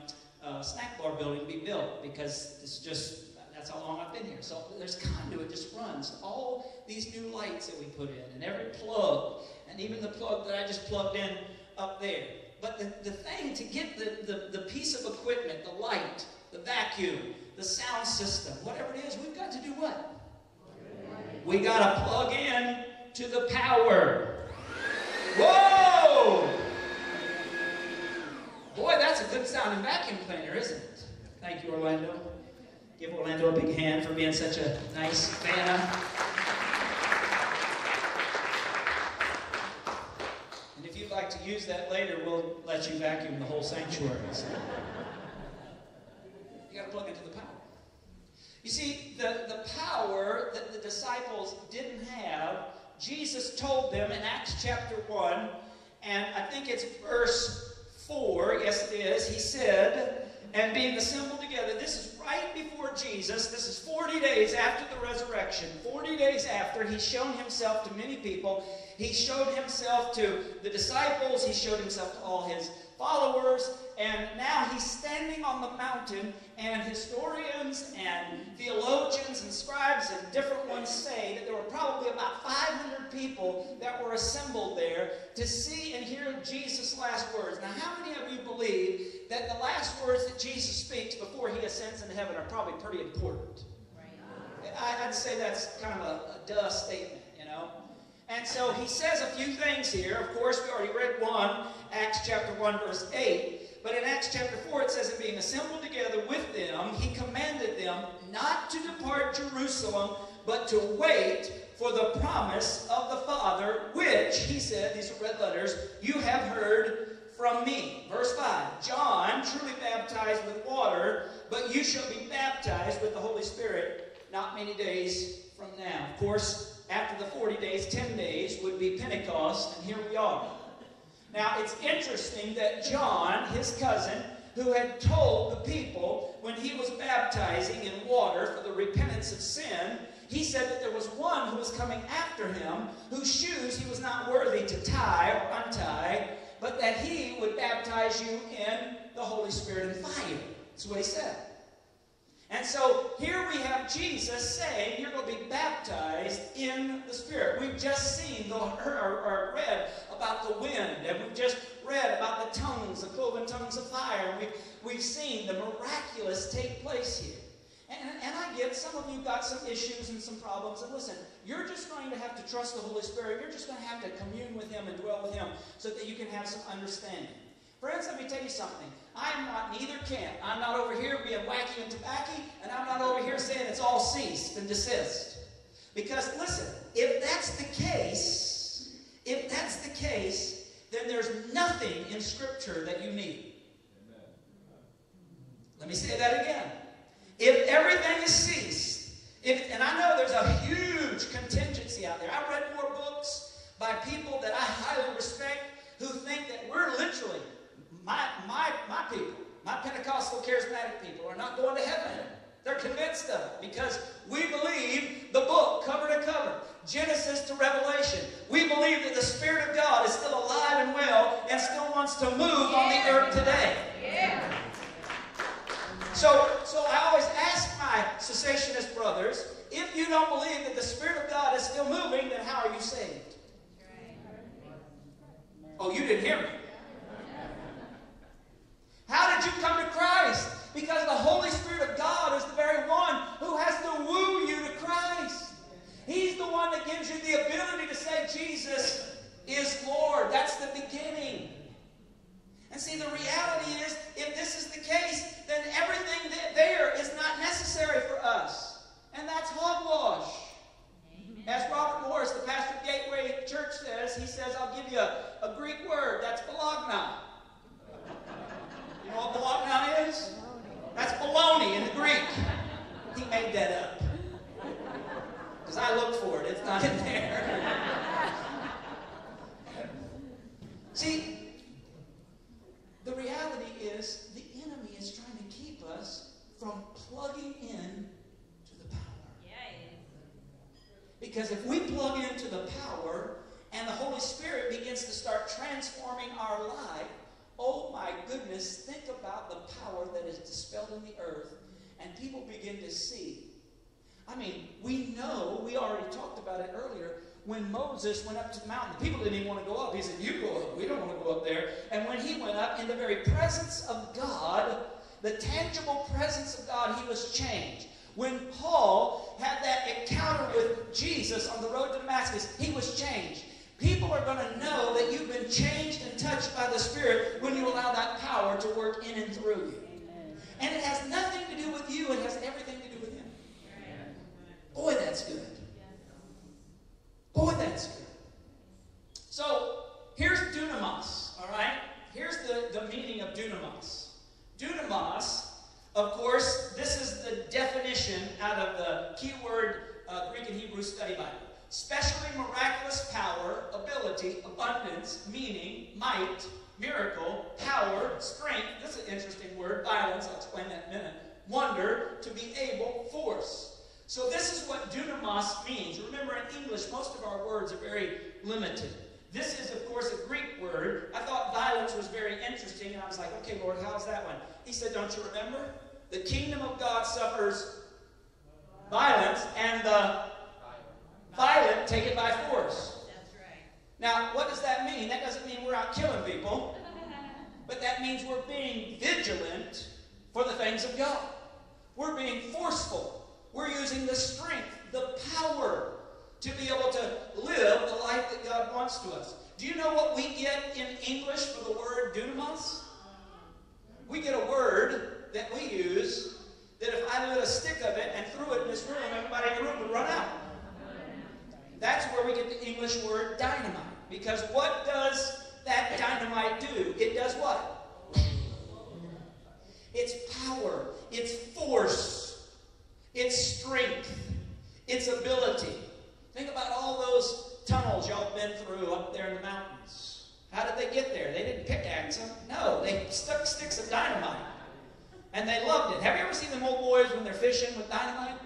uh, snack bar building be built because it's just, that's how long I've been here. So there's conduit just runs. All these new lights that we put in and every plug and even the plug that I just plugged in up there. But the, the thing to get the, the, the piece of equipment, the light, the vacuum, the sound system, whatever it is, we've got to do what? We got to plug in to the power. Whoa! Boy, that's a good sounding vacuum cleaner, isn't it? Thank you, Orlando. Give Orlando a big hand for being such a nice fan. Like to use that later, we'll let you vacuum the whole sanctuary. So. You got to plug into the power. You see, the, the power that the disciples didn't have, Jesus told them in Acts chapter 1, and I think it's verse 4, yes it is, he said, and being assembled together, this is right before Jesus, this is 40 days after the resurrection, 40 days after he's shown himself to many people, he showed himself to the disciples, he showed himself to all his followers, and now he's standing on the mountain, and historians and theologians and scribes and different ones say that there were probably about 500 people that were assembled there to see and hear Jesus' last words. Now, how many of you believe that the last words that Jesus speaks before he ascends into heaven are probably pretty important? I'd say that's kind of a, a duh statement? And so he says a few things here. Of course, we already read one, Acts chapter 1, verse 8. But in Acts chapter 4, it says, And being assembled together with them, he commanded them not to depart Jerusalem, but to wait for the promise of the Father, which, he said, these are red letters, you have heard from me. Verse 5 John truly baptized with water, but you shall be baptized with the Holy Spirit not many days from now. Of course, after the 40 days, 10 days would be Pentecost, and here we are. Now, it's interesting that John, his cousin, who had told the people when he was baptizing in water for the repentance of sin, he said that there was one who was coming after him whose shoes he was not worthy to tie or untie, but that he would baptize you in the Holy Spirit and fire. That's what he said. And so here we have Jesus saying, You're going to be baptized in the Spirit. We've just seen, the, or, or read about the wind, and we've just read about the tongues, the cloven tongues of fire, and we've, we've seen the miraculous take place here. And, and I get some of you got some issues and some problems. And listen, you're just going to have to trust the Holy Spirit. You're just going to have to commune with Him and dwell with Him so that you can have some understanding. Friends, let me tell you something. I'm not neither can. I'm not over here being wacky and tobacco, and I'm not over here saying it's all ceased and desist. Because listen, if that's the case, if that's the case, then there's nothing in Scripture that you need. Let me say that again. If everything is ceased, if, and I know there's a huge contingency out there. I've read more books by people that I highly respect who think that we're literally, my, my, my people, my Pentecostal charismatic people, are not going to heaven. They're convinced of it because we believe the book cover to cover, Genesis to Revelation. We believe that the Spirit of God is still alive and well and still wants to move on the earth today. Yeah. So, so I always ask my cessationist brothers, if you don't believe that the Spirit of God is still moving, then how are you saved? Oh, you didn't hear me. How did you come to Christ? Because the Holy Spirit of God is the very one who has to woo you to Christ. He's the one that gives you the ability to say Jesus is Lord. That's the beginning. And see, the reality is, if this is the case, then everything there is not necessary for us. Said, don't you remember? The kingdom of God suffers violence, and the violent take it by force. That's right. Now, what does that mean? That doesn't mean we're out killing people, but that means we're being vigilant for the things of God. We're being forceful. We're using the strength, the power to be able to live the life that God wants to us. Do you know what we get in English for the word dunamis? We get a word that we use that if I lit a stick of it and threw it in this room, everybody in the room would run out. That's where we get the English word dynamite. Because what does that dynamite do? It does what? It's power, it's force, it's strength, it's ability. Think about all those tunnels y'all been through up there in the mountains. How did they get there? They didn't pickaxe them. No, they stuck sticks of dynamite. And they loved it. Have you ever seen them old boys when they're fishing with dynamite?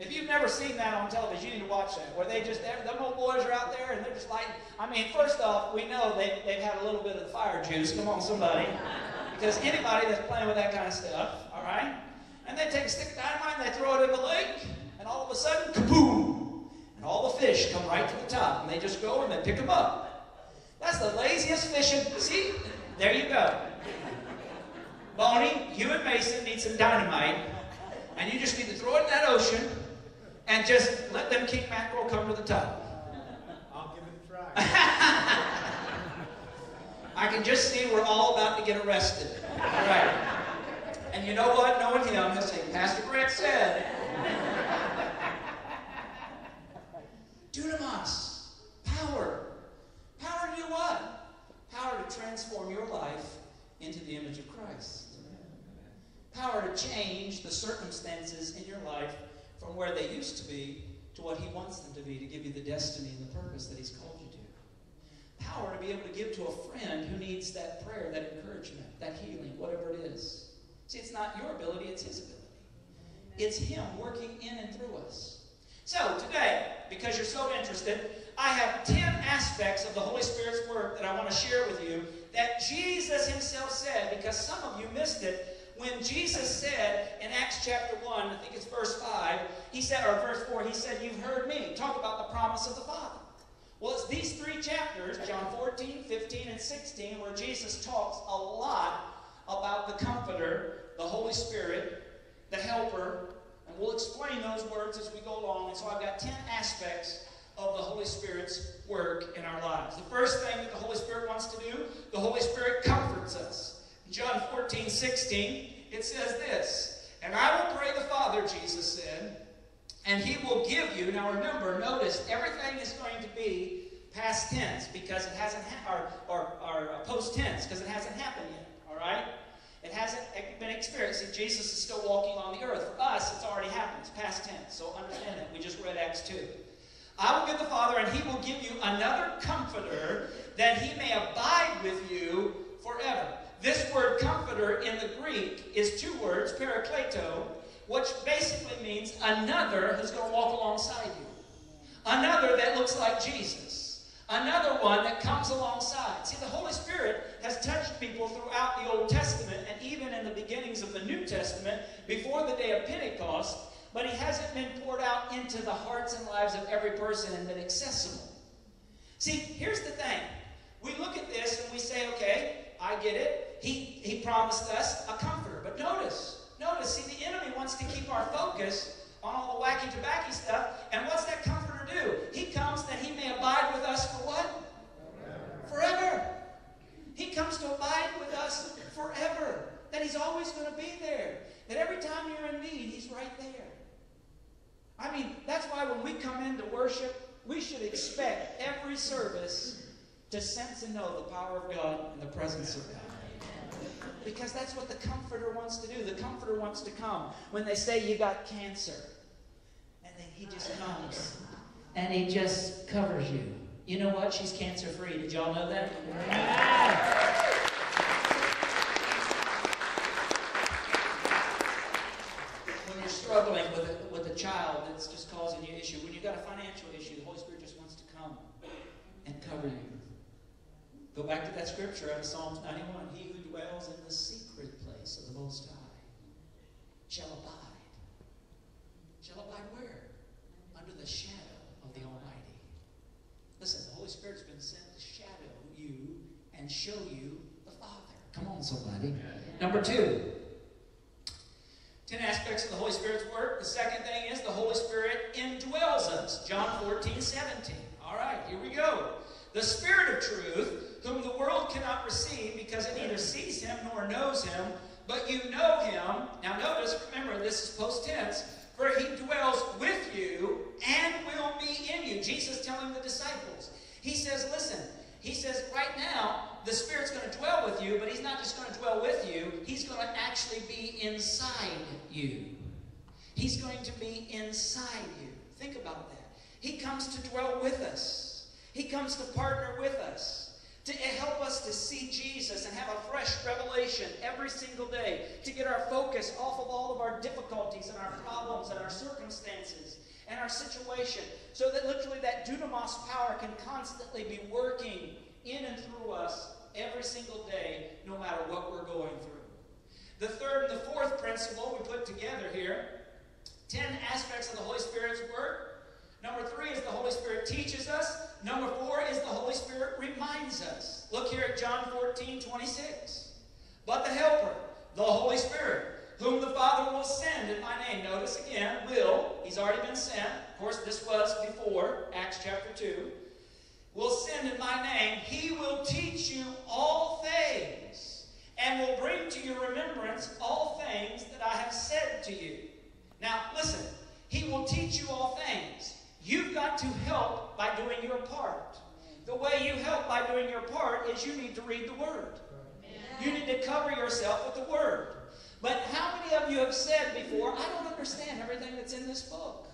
If you've never seen that on television, you need to watch that. Where they just, them old boys are out there and they're just like, I mean, first off, we know they, they've had a little bit of the fire juice. Come on, somebody. Because anybody that's playing with that kind of stuff, all right? And they take a stick of dynamite and they throw it in the lake, and all of a sudden, all the fish come right to the top, and they just go and they pick them up. That's the laziest fishing. See? There you go. Boney, you and Mason need some dynamite, and you just need to throw it in that ocean and just let them king mackerel come to the top. I'll give it a try. I can just see we're all about to get arrested. All right. And you know what? Knowing him, he'll say, Pastor Grant said. Dunamis, power. Power to do what? Power to transform your life into the image of Christ. Power to change the circumstances in your life from where they used to be to what He wants them to be to give you the destiny and the purpose that He's called you to. Power to be able to give to a friend who needs that prayer, that encouragement, that healing, whatever it is. See, it's not your ability, it's His ability. It's Him working in and through us. So, today, because you're so interested, I have 10 aspects of the Holy Spirit's work that I want to share with you that Jesus Himself said, because some of you missed it. When Jesus said in Acts chapter 1, I think it's verse 5, he said, or verse 4, he said, You've heard me. Talk about the promise of the Father. Well, it's these three chapters, John 14, 15, and 16, where Jesus talks a lot about the Comforter, the Holy Spirit, the Helper, we'll explain those words as we go along. And so I've got 10 aspects of the Holy Spirit's work in our lives. The first thing that the Holy Spirit wants to do, the Holy Spirit comforts us. John 14, 16, it says this, And I will pray the Father, Jesus said, and he will give you, now remember, notice, everything is going to be past tense because it hasn't, ha- or, or, or uh, post tense because it hasn't happened yet, all right? It hasn't been experienced. See, Jesus is still walking on the earth. For us, it's already happened. It's past tense. So understand that. We just read Acts 2. I will give the Father, and he will give you another comforter that he may abide with you forever. This word comforter in the Greek is two words, parakleto, which basically means another who's going to walk alongside you. Another that looks like Jesus. Another one that comes alongside. See, the Holy Spirit has touched people throughout the Old Testament and even in the beginnings of the New Testament before the day of Pentecost, but He hasn't been poured out into the hearts and lives of every person and been accessible. See, here's the thing. We look at this and we say, okay, I get it. He, he promised us a comforter. But notice, notice, see, the enemy wants to keep our focus on all the wacky tobacco stuff. And what's that comforter He comes that he may abide with us for what? Forever. He comes to abide with us forever. That he's always going to be there. That every time you're in need, he's right there. I mean, that's why when we come in to worship, we should expect every service to sense and know the power of God and the presence of God. Because that's what the Comforter wants to do. The Comforter wants to come when they say you got cancer. And then he just comes and he just covers you. You know what? She's cancer free. Did y'all know that? When you're struggling with a, with a child that's just causing you issue, when you've got a financial issue, the Holy Spirit just wants to come and cover you. Go back to that scripture out of Psalms 91. He who dwells in the secret place of the Most High shall abide. Shall abide where? Under the shadow. The Holy Spirit's been sent to shadow you and show you the Father. Come on, somebody. Number two. Ten aspects of the Holy Spirit's work. The second thing is the Holy Spirit indwells us. John 14, 17. All right, here we go. The Spirit of truth, whom the world cannot receive because it neither sees him nor knows him, but you know him. Now, notice, remember, this is post tense, for he dwells with you and will be in you. Jesus telling the disciples. He says, listen, he says, right now, the Spirit's going to dwell with you, but he's not just going to dwell with you, he's going to actually be inside you. He's going to be inside you. Think about that. He comes to dwell with us. He comes to partner with us, to help us to see Jesus and have a fresh revelation every single day, to get our focus off of all of our difficulties and our problems and our circumstances and our situation, so that literally that dunamis power can constantly be working in and through us every single day, no matter what we're going through. The third and the fourth principle we put together here 10 aspects of the Holy Spirit's work. Number three is the Holy Spirit teaches us. Number four is the Holy Spirit reminds us. Look here at John 14, 26. But the Helper, the Holy Spirit, whom the Father will send in my name. Notice again, will. He's already been sent. Of course, this was before Acts chapter 2. Will send in my name. He will teach you all things and will bring to your remembrance all things that I have said to you. Now, listen. He will teach you all things. You've got to help by doing your part. The way you help by doing your part is you need to read the Word. You need to cover yourself with the Word. But how many of you have said before, I don't understand everything that's in this book?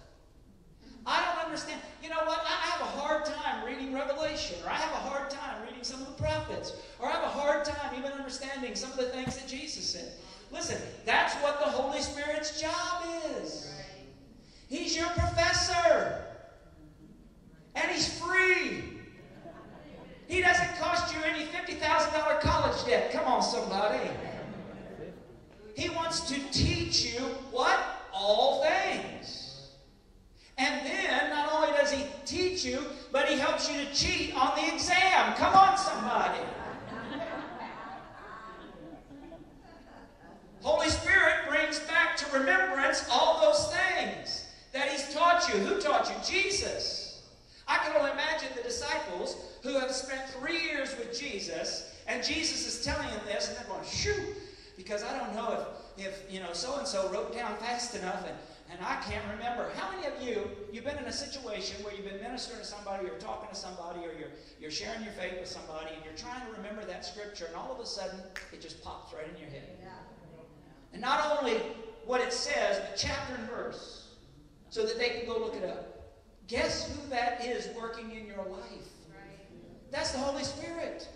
I don't understand. You know what? I have a hard time reading Revelation, or I have a hard time reading some of the prophets, or I have a hard time even understanding some of the things that Jesus said. Listen, that's what the Holy Spirit's job is. He's your professor, and he's free. He doesn't cost you any $50,000 college debt. Come on, somebody. He wants to teach you what? All things. And then, not only does he teach you, but he helps you to cheat on the exam. Come on, somebody. Holy Spirit brings back to remembrance all those things that he's taught you. Who taught you? Jesus. I can only imagine the disciples who have spent three years with Jesus, and Jesus is telling them this, and they're going, shoot, because I don't know if, if you know, so-and-so wrote down fast enough, and and I can't remember. How many of you, you've been in a situation where you've been ministering to somebody or talking to somebody or you're, you're sharing your faith with somebody and you're trying to remember that scripture and all of a sudden it just pops right in your head. And not only what it says, but chapter and verse so that they can go look it up. Guess who that is working in your life? That's the Holy Spirit.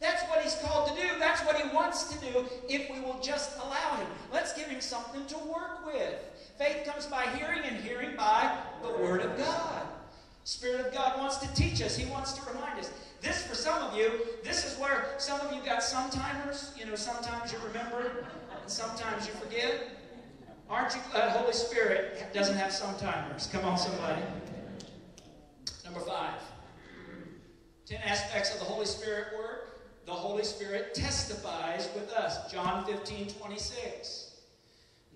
That's what He's called to do. That's what He wants to do if we will just allow Him. Let's give Him something to work with. Faith comes by hearing, and hearing by the Word of God. Spirit of God wants to teach us. He wants to remind us. This, for some of you, this is where some of you got some-timers. You know, sometimes you remember, and sometimes you forget. Aren't you glad Holy Spirit doesn't have some-timers? Come on, somebody. Number five. Ten aspects of the Holy Spirit work. The Holy Spirit testifies with us. John 15, 26.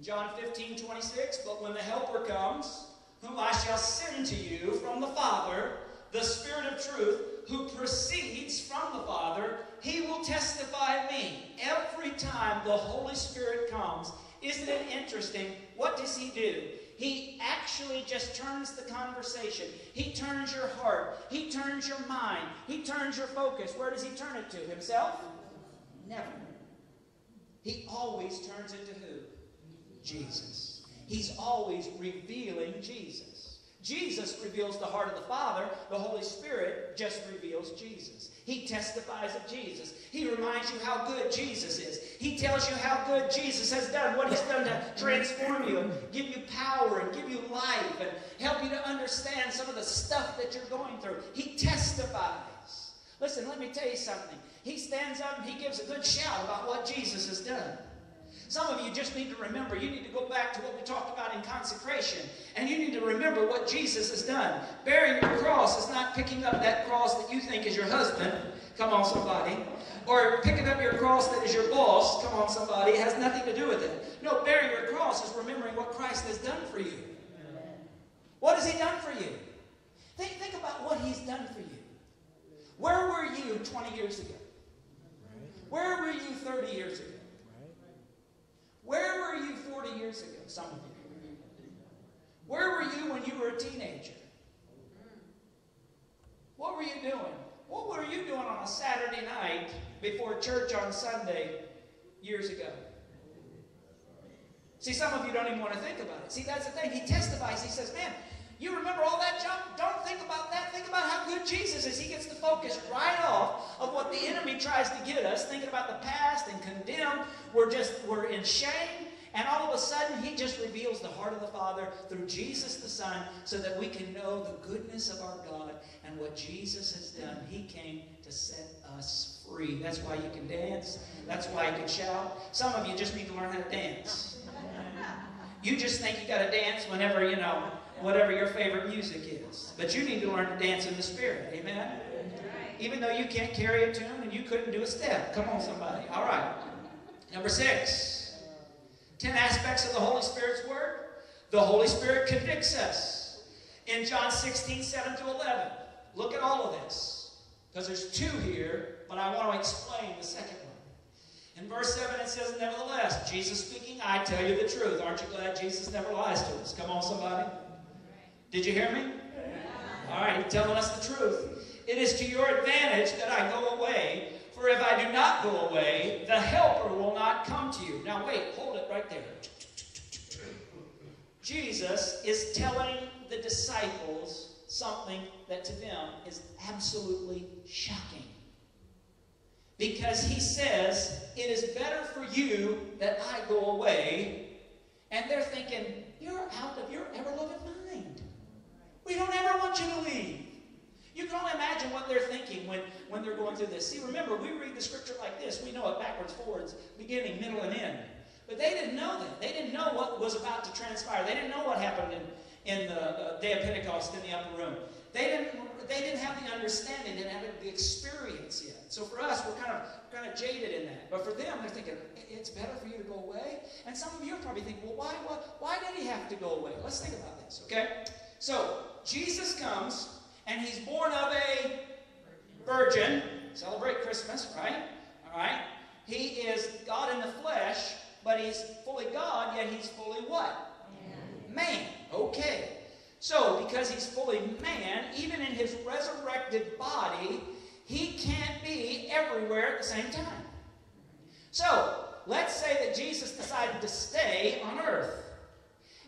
John 15, 26, but when the Helper comes, whom I shall send to you from the Father, the Spirit of truth, who proceeds from the Father, he will testify of me. Every time the Holy Spirit comes, isn't it interesting? What does he do? He actually just turns the conversation. He turns your heart. He turns your mind. He turns your focus. Where does he turn it to? Himself? Never. He always turns it to who? Jesus. He's always revealing Jesus. Jesus reveals the heart of the Father. The Holy Spirit just reveals Jesus. He testifies of Jesus. He reminds you how good Jesus is. He tells you how good Jesus has done, what he's done to transform you and give you power and give you life and help you to understand some of the stuff that you're going through. He testifies. Listen, let me tell you something. He stands up and he gives a good shout about what Jesus has done. Some of you just need to remember, you need to go back to what we talked about in consecration, and you need to remember what Jesus has done. Bearing your cross is not picking up that cross that you think is your husband. Come on, somebody. Or picking up your cross that is your boss. Come on, somebody. It has nothing to do with it. No, bearing your cross is remembering what Christ has done for you. What has He done for you? Think, think about what He's done for you. Where were you 20 years ago? Where were you 30 years ago? Where were you 40 years ago, some of you? Where were you when you were a teenager? What were you doing? What were you doing on a Saturday night before church on Sunday years ago? See, some of you don't even want to think about it. See, that's the thing. He testifies. He says, man, you remember all that junk? Don't think about that. Think about how good Jesus is. He gets the focus right off of what the enemy tries to get us, thinking about the past and condemned. We're just, we're in shame. And all of a sudden, he just reveals the heart of the Father through Jesus the Son so that we can know the goodness of our God and what Jesus has done. He came to set us free. That's why you can dance. That's why you can shout. Some of you just need to learn how to dance. You just think you got to dance whenever, you know, whatever your favorite music is. But you need to learn to dance in the Spirit. Amen? Even though you can't carry a tune and you couldn't do a step. Come on, somebody. All right. Number six. Ten aspects of the Holy Spirit's work. The Holy Spirit convicts us. In John 16, 7 to 11. Look at all of this. Because there's two here, but I want to explain the second one. In verse 7, it says, Nevertheless, Jesus speaking, I tell you the truth. Aren't you glad Jesus never lies to us? Come on, somebody. Did you hear me? All right, telling us the truth. It is to your advantage that I go away. For if I do not go away, the Helper will not come to you. Now, wait, hold it right there. Jesus is telling the disciples something that to them is absolutely shocking. Because he says, It is better for you that I go away. And they're thinking, You're out of your ever loving mind. We don't ever want you to leave. You can only imagine what they're thinking when, when they're going through this. See, remember, we read the scripture like this. We know it backwards, forwards, beginning, middle, and end. But they didn't know that. They didn't know what was about to transpire. They didn't know what happened in, in the uh, day of Pentecost in the upper room. They didn't, they didn't have the understanding, didn't have the experience yet. So for us, we're kind of, kind of jaded in that. But for them, they're thinking, it's better for you to go away. And some of you are probably thinking, well, why, why, why did he have to go away? Let's think about this, okay? So, Jesus comes, and he's born of a virgin. Celebrate Christmas, right? All right? He is God in the flesh, but he's fully God, yet he's fully what? Man. man. Okay. So, because he's fully man, even in his resurrected body, he can't be everywhere at the same time. So, let's say that Jesus decided to stay on earth.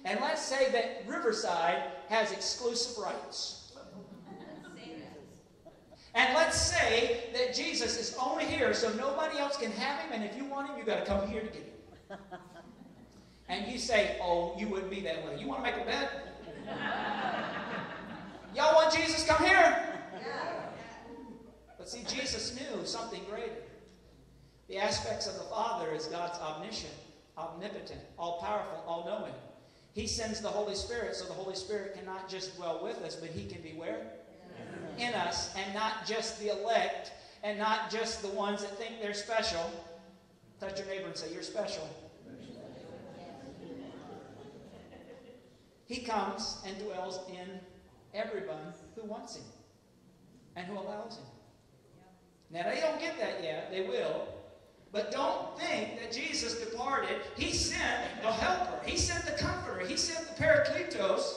And let's say that Riverside has exclusive rights. And let's say that Jesus is only here so nobody else can have him, and if you want him, you've got to come here to get him. And you say, Oh, you wouldn't be that way. You want to make a bet? Y'all want Jesus? Come here. But see, Jesus knew something greater. The aspects of the Father is God's omniscient, omnipotent, all powerful, all knowing. He sends the Holy Spirit so the Holy Spirit can not just dwell with us, but He can be where? In us, and not just the elect, and not just the ones that think they're special. Touch your neighbor and say, You're special. He comes and dwells in everyone who wants Him and who allows Him. Now, they don't get that yet. They will. But don't think that Jesus departed. He sent the helper. He sent the comforter. He sent the parakletos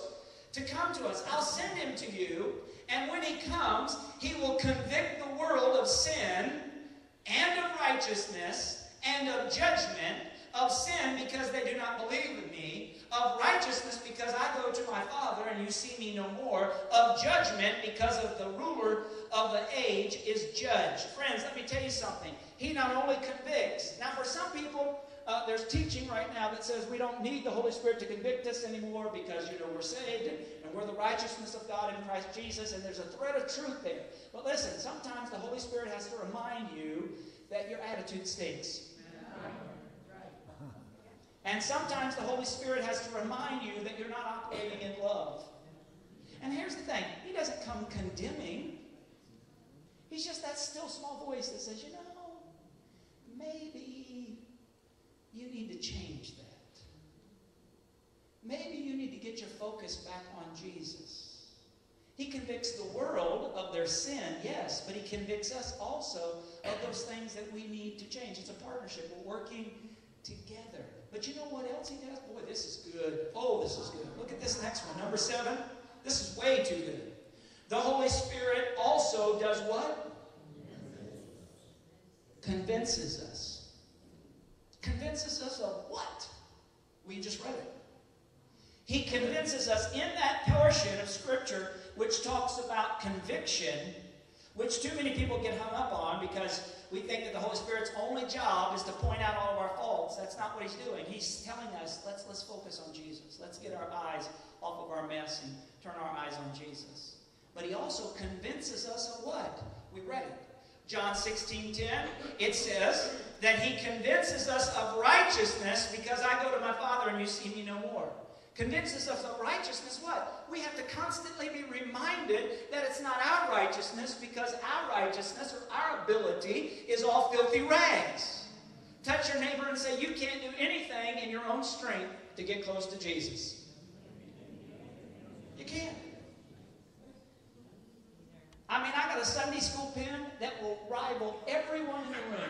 to come to us. I'll send him to you. And when he comes, he will convict the world of sin and of righteousness and of judgment. Of sin because they do not believe in me. Of righteousness because I go to my Father and you see me no more. Of judgment because of the ruler of the age is judged. Friends, let me tell you something. He not only convicts. Now, for some people, uh, there's teaching right now that says we don't need the Holy Spirit to convict us anymore because, you know, we're saved and, and we're the righteousness of God in Christ Jesus, and there's a thread of truth there. But listen, sometimes the Holy Spirit has to remind you that your attitude stinks. And sometimes the Holy Spirit has to remind you that you're not operating in love. And here's the thing He doesn't come condemning, He's just that still small voice that says, you know, maybe you need to change that. Maybe you need to get your focus back on Jesus. He convicts the world of their sin, yes, but he convicts us also of those things that we need to change. It's a partnership. We're working together. But you know what else he does? Boy, this is good. Oh, this is good. Look at this next one. Number seven. This is way too good. The Holy Spirit also does what? Convinces us. Convinces us of what? We just read it. He convinces us in that portion of Scripture which talks about conviction, which too many people get hung up on because we think that the Holy Spirit's only job is to point out all of our faults. That's not what he's doing. He's telling us, let's, let's focus on Jesus. Let's get our eyes off of our mess and turn our eyes on Jesus. But he also convinces us of what? We read it. John 16, 10, it says that he convinces us of righteousness because I go to my Father and you see me no more. Convinces us of righteousness what? We have to constantly be reminded that it's not our righteousness because our righteousness or our ability is all filthy rags. Touch your neighbor and say, You can't do anything in your own strength to get close to Jesus. You can't. I mean, I got a Sunday school pen that will rival everyone in the room.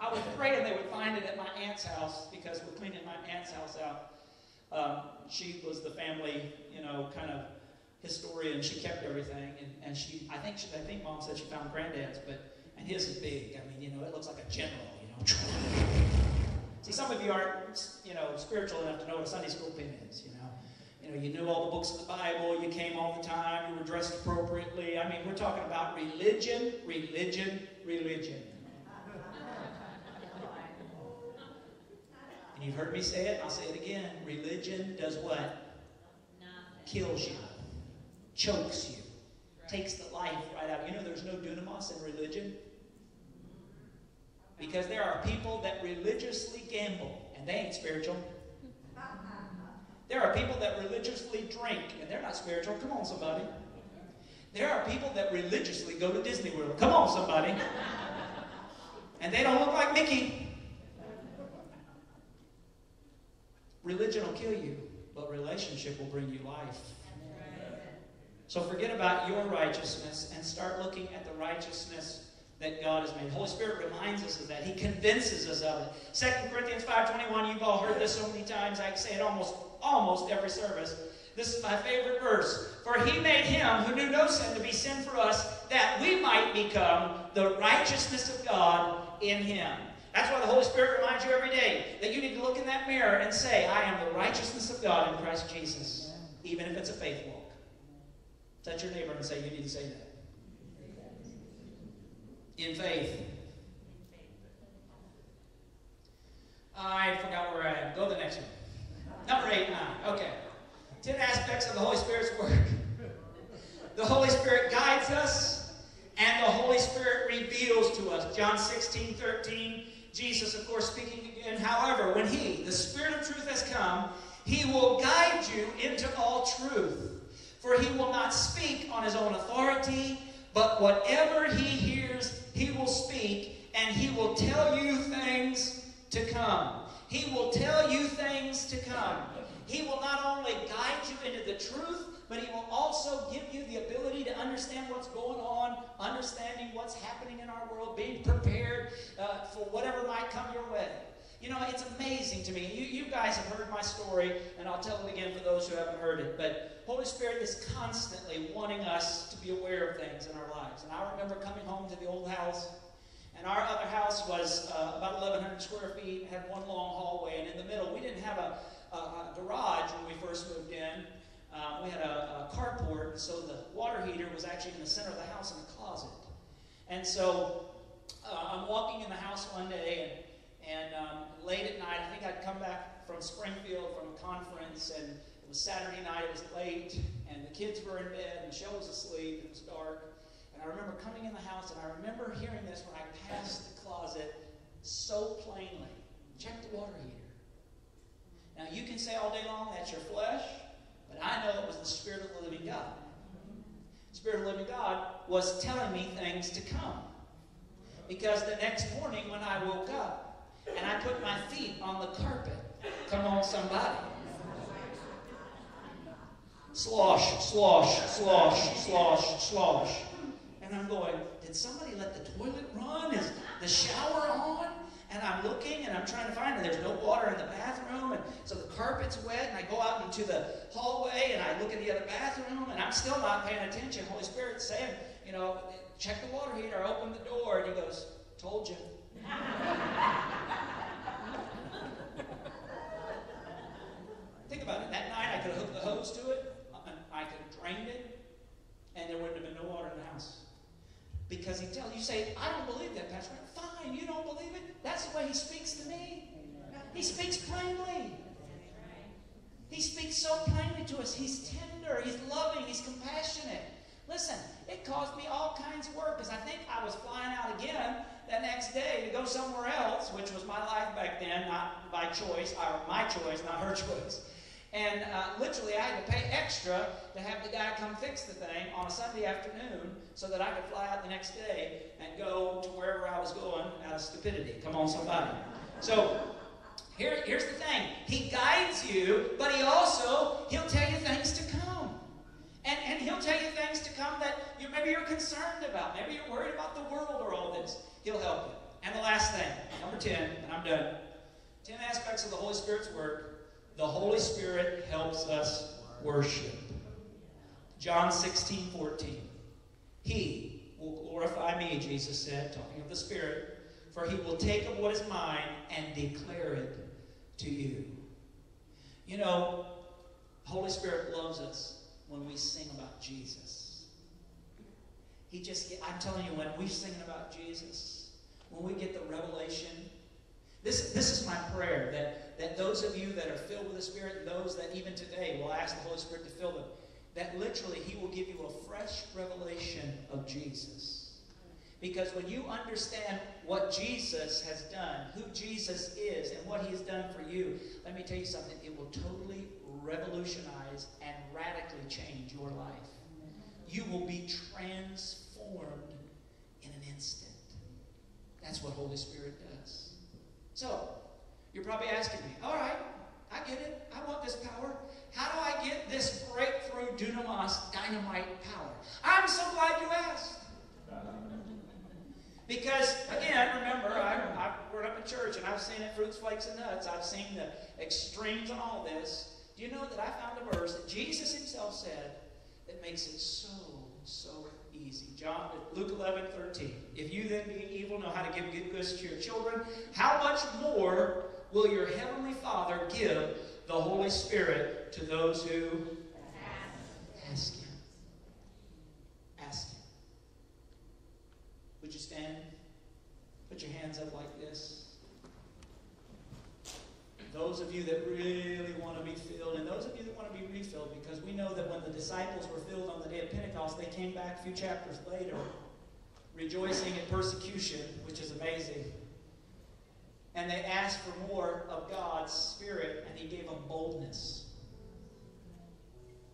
I was praying they would find it at my aunt's house because we're cleaning my aunt's house out. Um, she was the family, you know, kind of historian. She kept everything, and, and she, I think, she, I think mom said she found granddad's, but and his is big. I mean, you know, it looks like a general. You know. See, some of you aren't, you know, spiritual enough to know what a Sunday school pin is. You know. You know, you knew all the books of the Bible, you came all the time, you were dressed appropriately. I mean, we're talking about religion, religion, religion. And you've heard me say it, I'll say it again. Religion does what? Kills you, chokes you, takes the life right out. You know, there's no dunamis in religion. Because there are people that religiously gamble, and they ain't spiritual. There are people that religiously drink, and they're not spiritual. Come on, somebody. There are people that religiously go to Disney World. Come on, somebody. And they don't look like Mickey. Religion will kill you, but relationship will bring you life. So forget about your righteousness and start looking at the righteousness that God has made. Holy Spirit reminds us of that. He convinces us of it. 2 Corinthians 5.21, you've all heard this so many times. I say it almost, almost every service. This is my favorite verse. For he made him who knew no sin to be sin for us, that we might become the righteousness of God in him. That's why the Holy Spirit reminds you every day that you need to look in that mirror and say, I am the righteousness of God in Christ Jesus, even if it's a faith walk. Touch your neighbor and say, You need to say that. In faith. I forgot where I am. Go to the next one. Number eight, nine. Okay. Ten aspects of the Holy Spirit's work. The Holy Spirit guides us, and the Holy Spirit reveals to us. John 16, 13. Jesus, of course, speaking again. However, when He, the Spirit of truth, has come, He will guide you into all truth. For He will not speak on His own authority, but whatever He hears, He will speak, and He will tell you things to come. He will tell you things to come. He will not only guide you into the truth, but He will also give you the ability to understand what's going on, understanding what's happening in our world, being prepared uh, for whatever might come your way. You know, it's amazing to me. You, you guys have heard my story, and I'll tell it again for those who haven't heard it. But Holy Spirit is constantly wanting us to be aware of things in our lives. And I remember coming home to the old house, and our other house was uh, about 1,100 square feet, had one long hallway, and in the middle, we didn't have a, a, a garage when we first moved in. Um, we had a, a carport, so the water heater was actually in the center of the house in a closet. And so uh, I'm walking in the house one day, and and um, late at night, I think I'd come back from Springfield from a conference, and it was Saturday night, it was late, and the kids were in bed, and Michelle was asleep, it was dark. I remember coming in the house, and I remember hearing this when I passed the closet so plainly check the water heater. Now, you can say all day long that's your flesh, but I know it was the Spirit of the living God. The Spirit of the living God was telling me things to come. Because the next morning when I woke up, and I put my feet on the carpet. Come on, somebody. Slosh, slosh, slosh, slosh, slosh. And I'm going, did somebody let the toilet run? Is the shower on? And I'm looking and I'm trying to find it. There's no water in the bathroom. And so the carpet's wet. And I go out into the hallway and I look in the other bathroom and I'm still not paying attention. Holy Spirit's saying, you know, check the water heater. Open the door and he goes, told you. Think about it. That night I could have hooked the hose to it, I could have drained it, and there wouldn't have been no water in the house. Because he tells you say, I don't believe that, Pastor. Fine, you don't believe it. That's the way he speaks to me. He speaks plainly. He speaks so plainly to us. He's tender, he's loving, he's compassionate. Listen, it caused me all kinds of work because I think I was flying out again that next day to go somewhere else, which was my life back then, not by choice, or my choice, not her choice. And uh, literally, I had to pay extra to have the guy come fix the thing on a Sunday afternoon so that I could fly out the next day and go to wherever I was going out of stupidity. Come on, somebody. So, here, here's the thing He guides you, but He also, He'll tell you things to come. And, and He'll tell you things to come that you, maybe you're concerned about. Maybe you're worried about the world or all this. He'll help you. And the last thing, number 10, and I'm done 10 aspects of the Holy Spirit's work. The Holy Spirit helps us worship. John 16, 14. He will glorify me, Jesus said, talking of the Spirit, for he will take of what is mine and declare it to you. You know, Holy Spirit loves us when we sing about Jesus. He just, I'm telling you, when we're singing about Jesus, when we get the revelation, this, this is my prayer that, that those of you that are filled with the Spirit, those that even today will ask the Holy Spirit to fill them, that literally He will give you a fresh revelation of Jesus. Because when you understand what Jesus has done, who Jesus is, and what He has done for you, let me tell you something, it will totally revolutionize and radically change your life. You will be transformed in an instant. That's what Holy Spirit does. So, you're probably asking me, all right, I get it. I want this power. How do I get this breakthrough dunamis dynamite power? I'm so glad you asked. Because, again, remember, I, I've grown up in church and I've seen it fruits, flakes, and nuts. I've seen the extremes on all this. Do you know that I found a verse that Jesus himself said that makes it so, so easy? John, Luke 11, 13. If you then, being evil, know how to give good gifts to your children, how much more will your heavenly Father give the Holy Spirit to those who ask Him? Ask Him. Would you stand? Put your hands up like this. Those of you that really want to be filled, and those of you that want to be refilled, because we know that when the disciples were filled on the day of Pentecost, they came back a few chapters later, rejoicing in persecution, which is amazing. And they asked for more of God's Spirit, and He gave them boldness.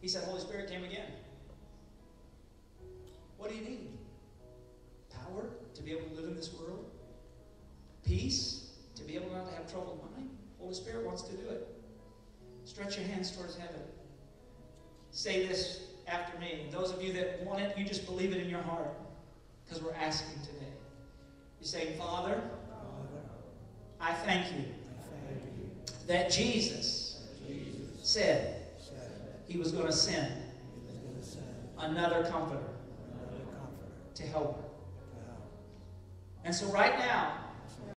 He said, Holy Spirit came again. What do you need? Power to be able to live in this world? Peace to be able not to have troubled mind? Holy Spirit wants to do it. Stretch your hands towards heaven. Say this after me. Those of you that want it, you just believe it in your heart because we're asking today. You're saying, Father, I thank you that Jesus said he was going to send another comforter to help her. And so right now,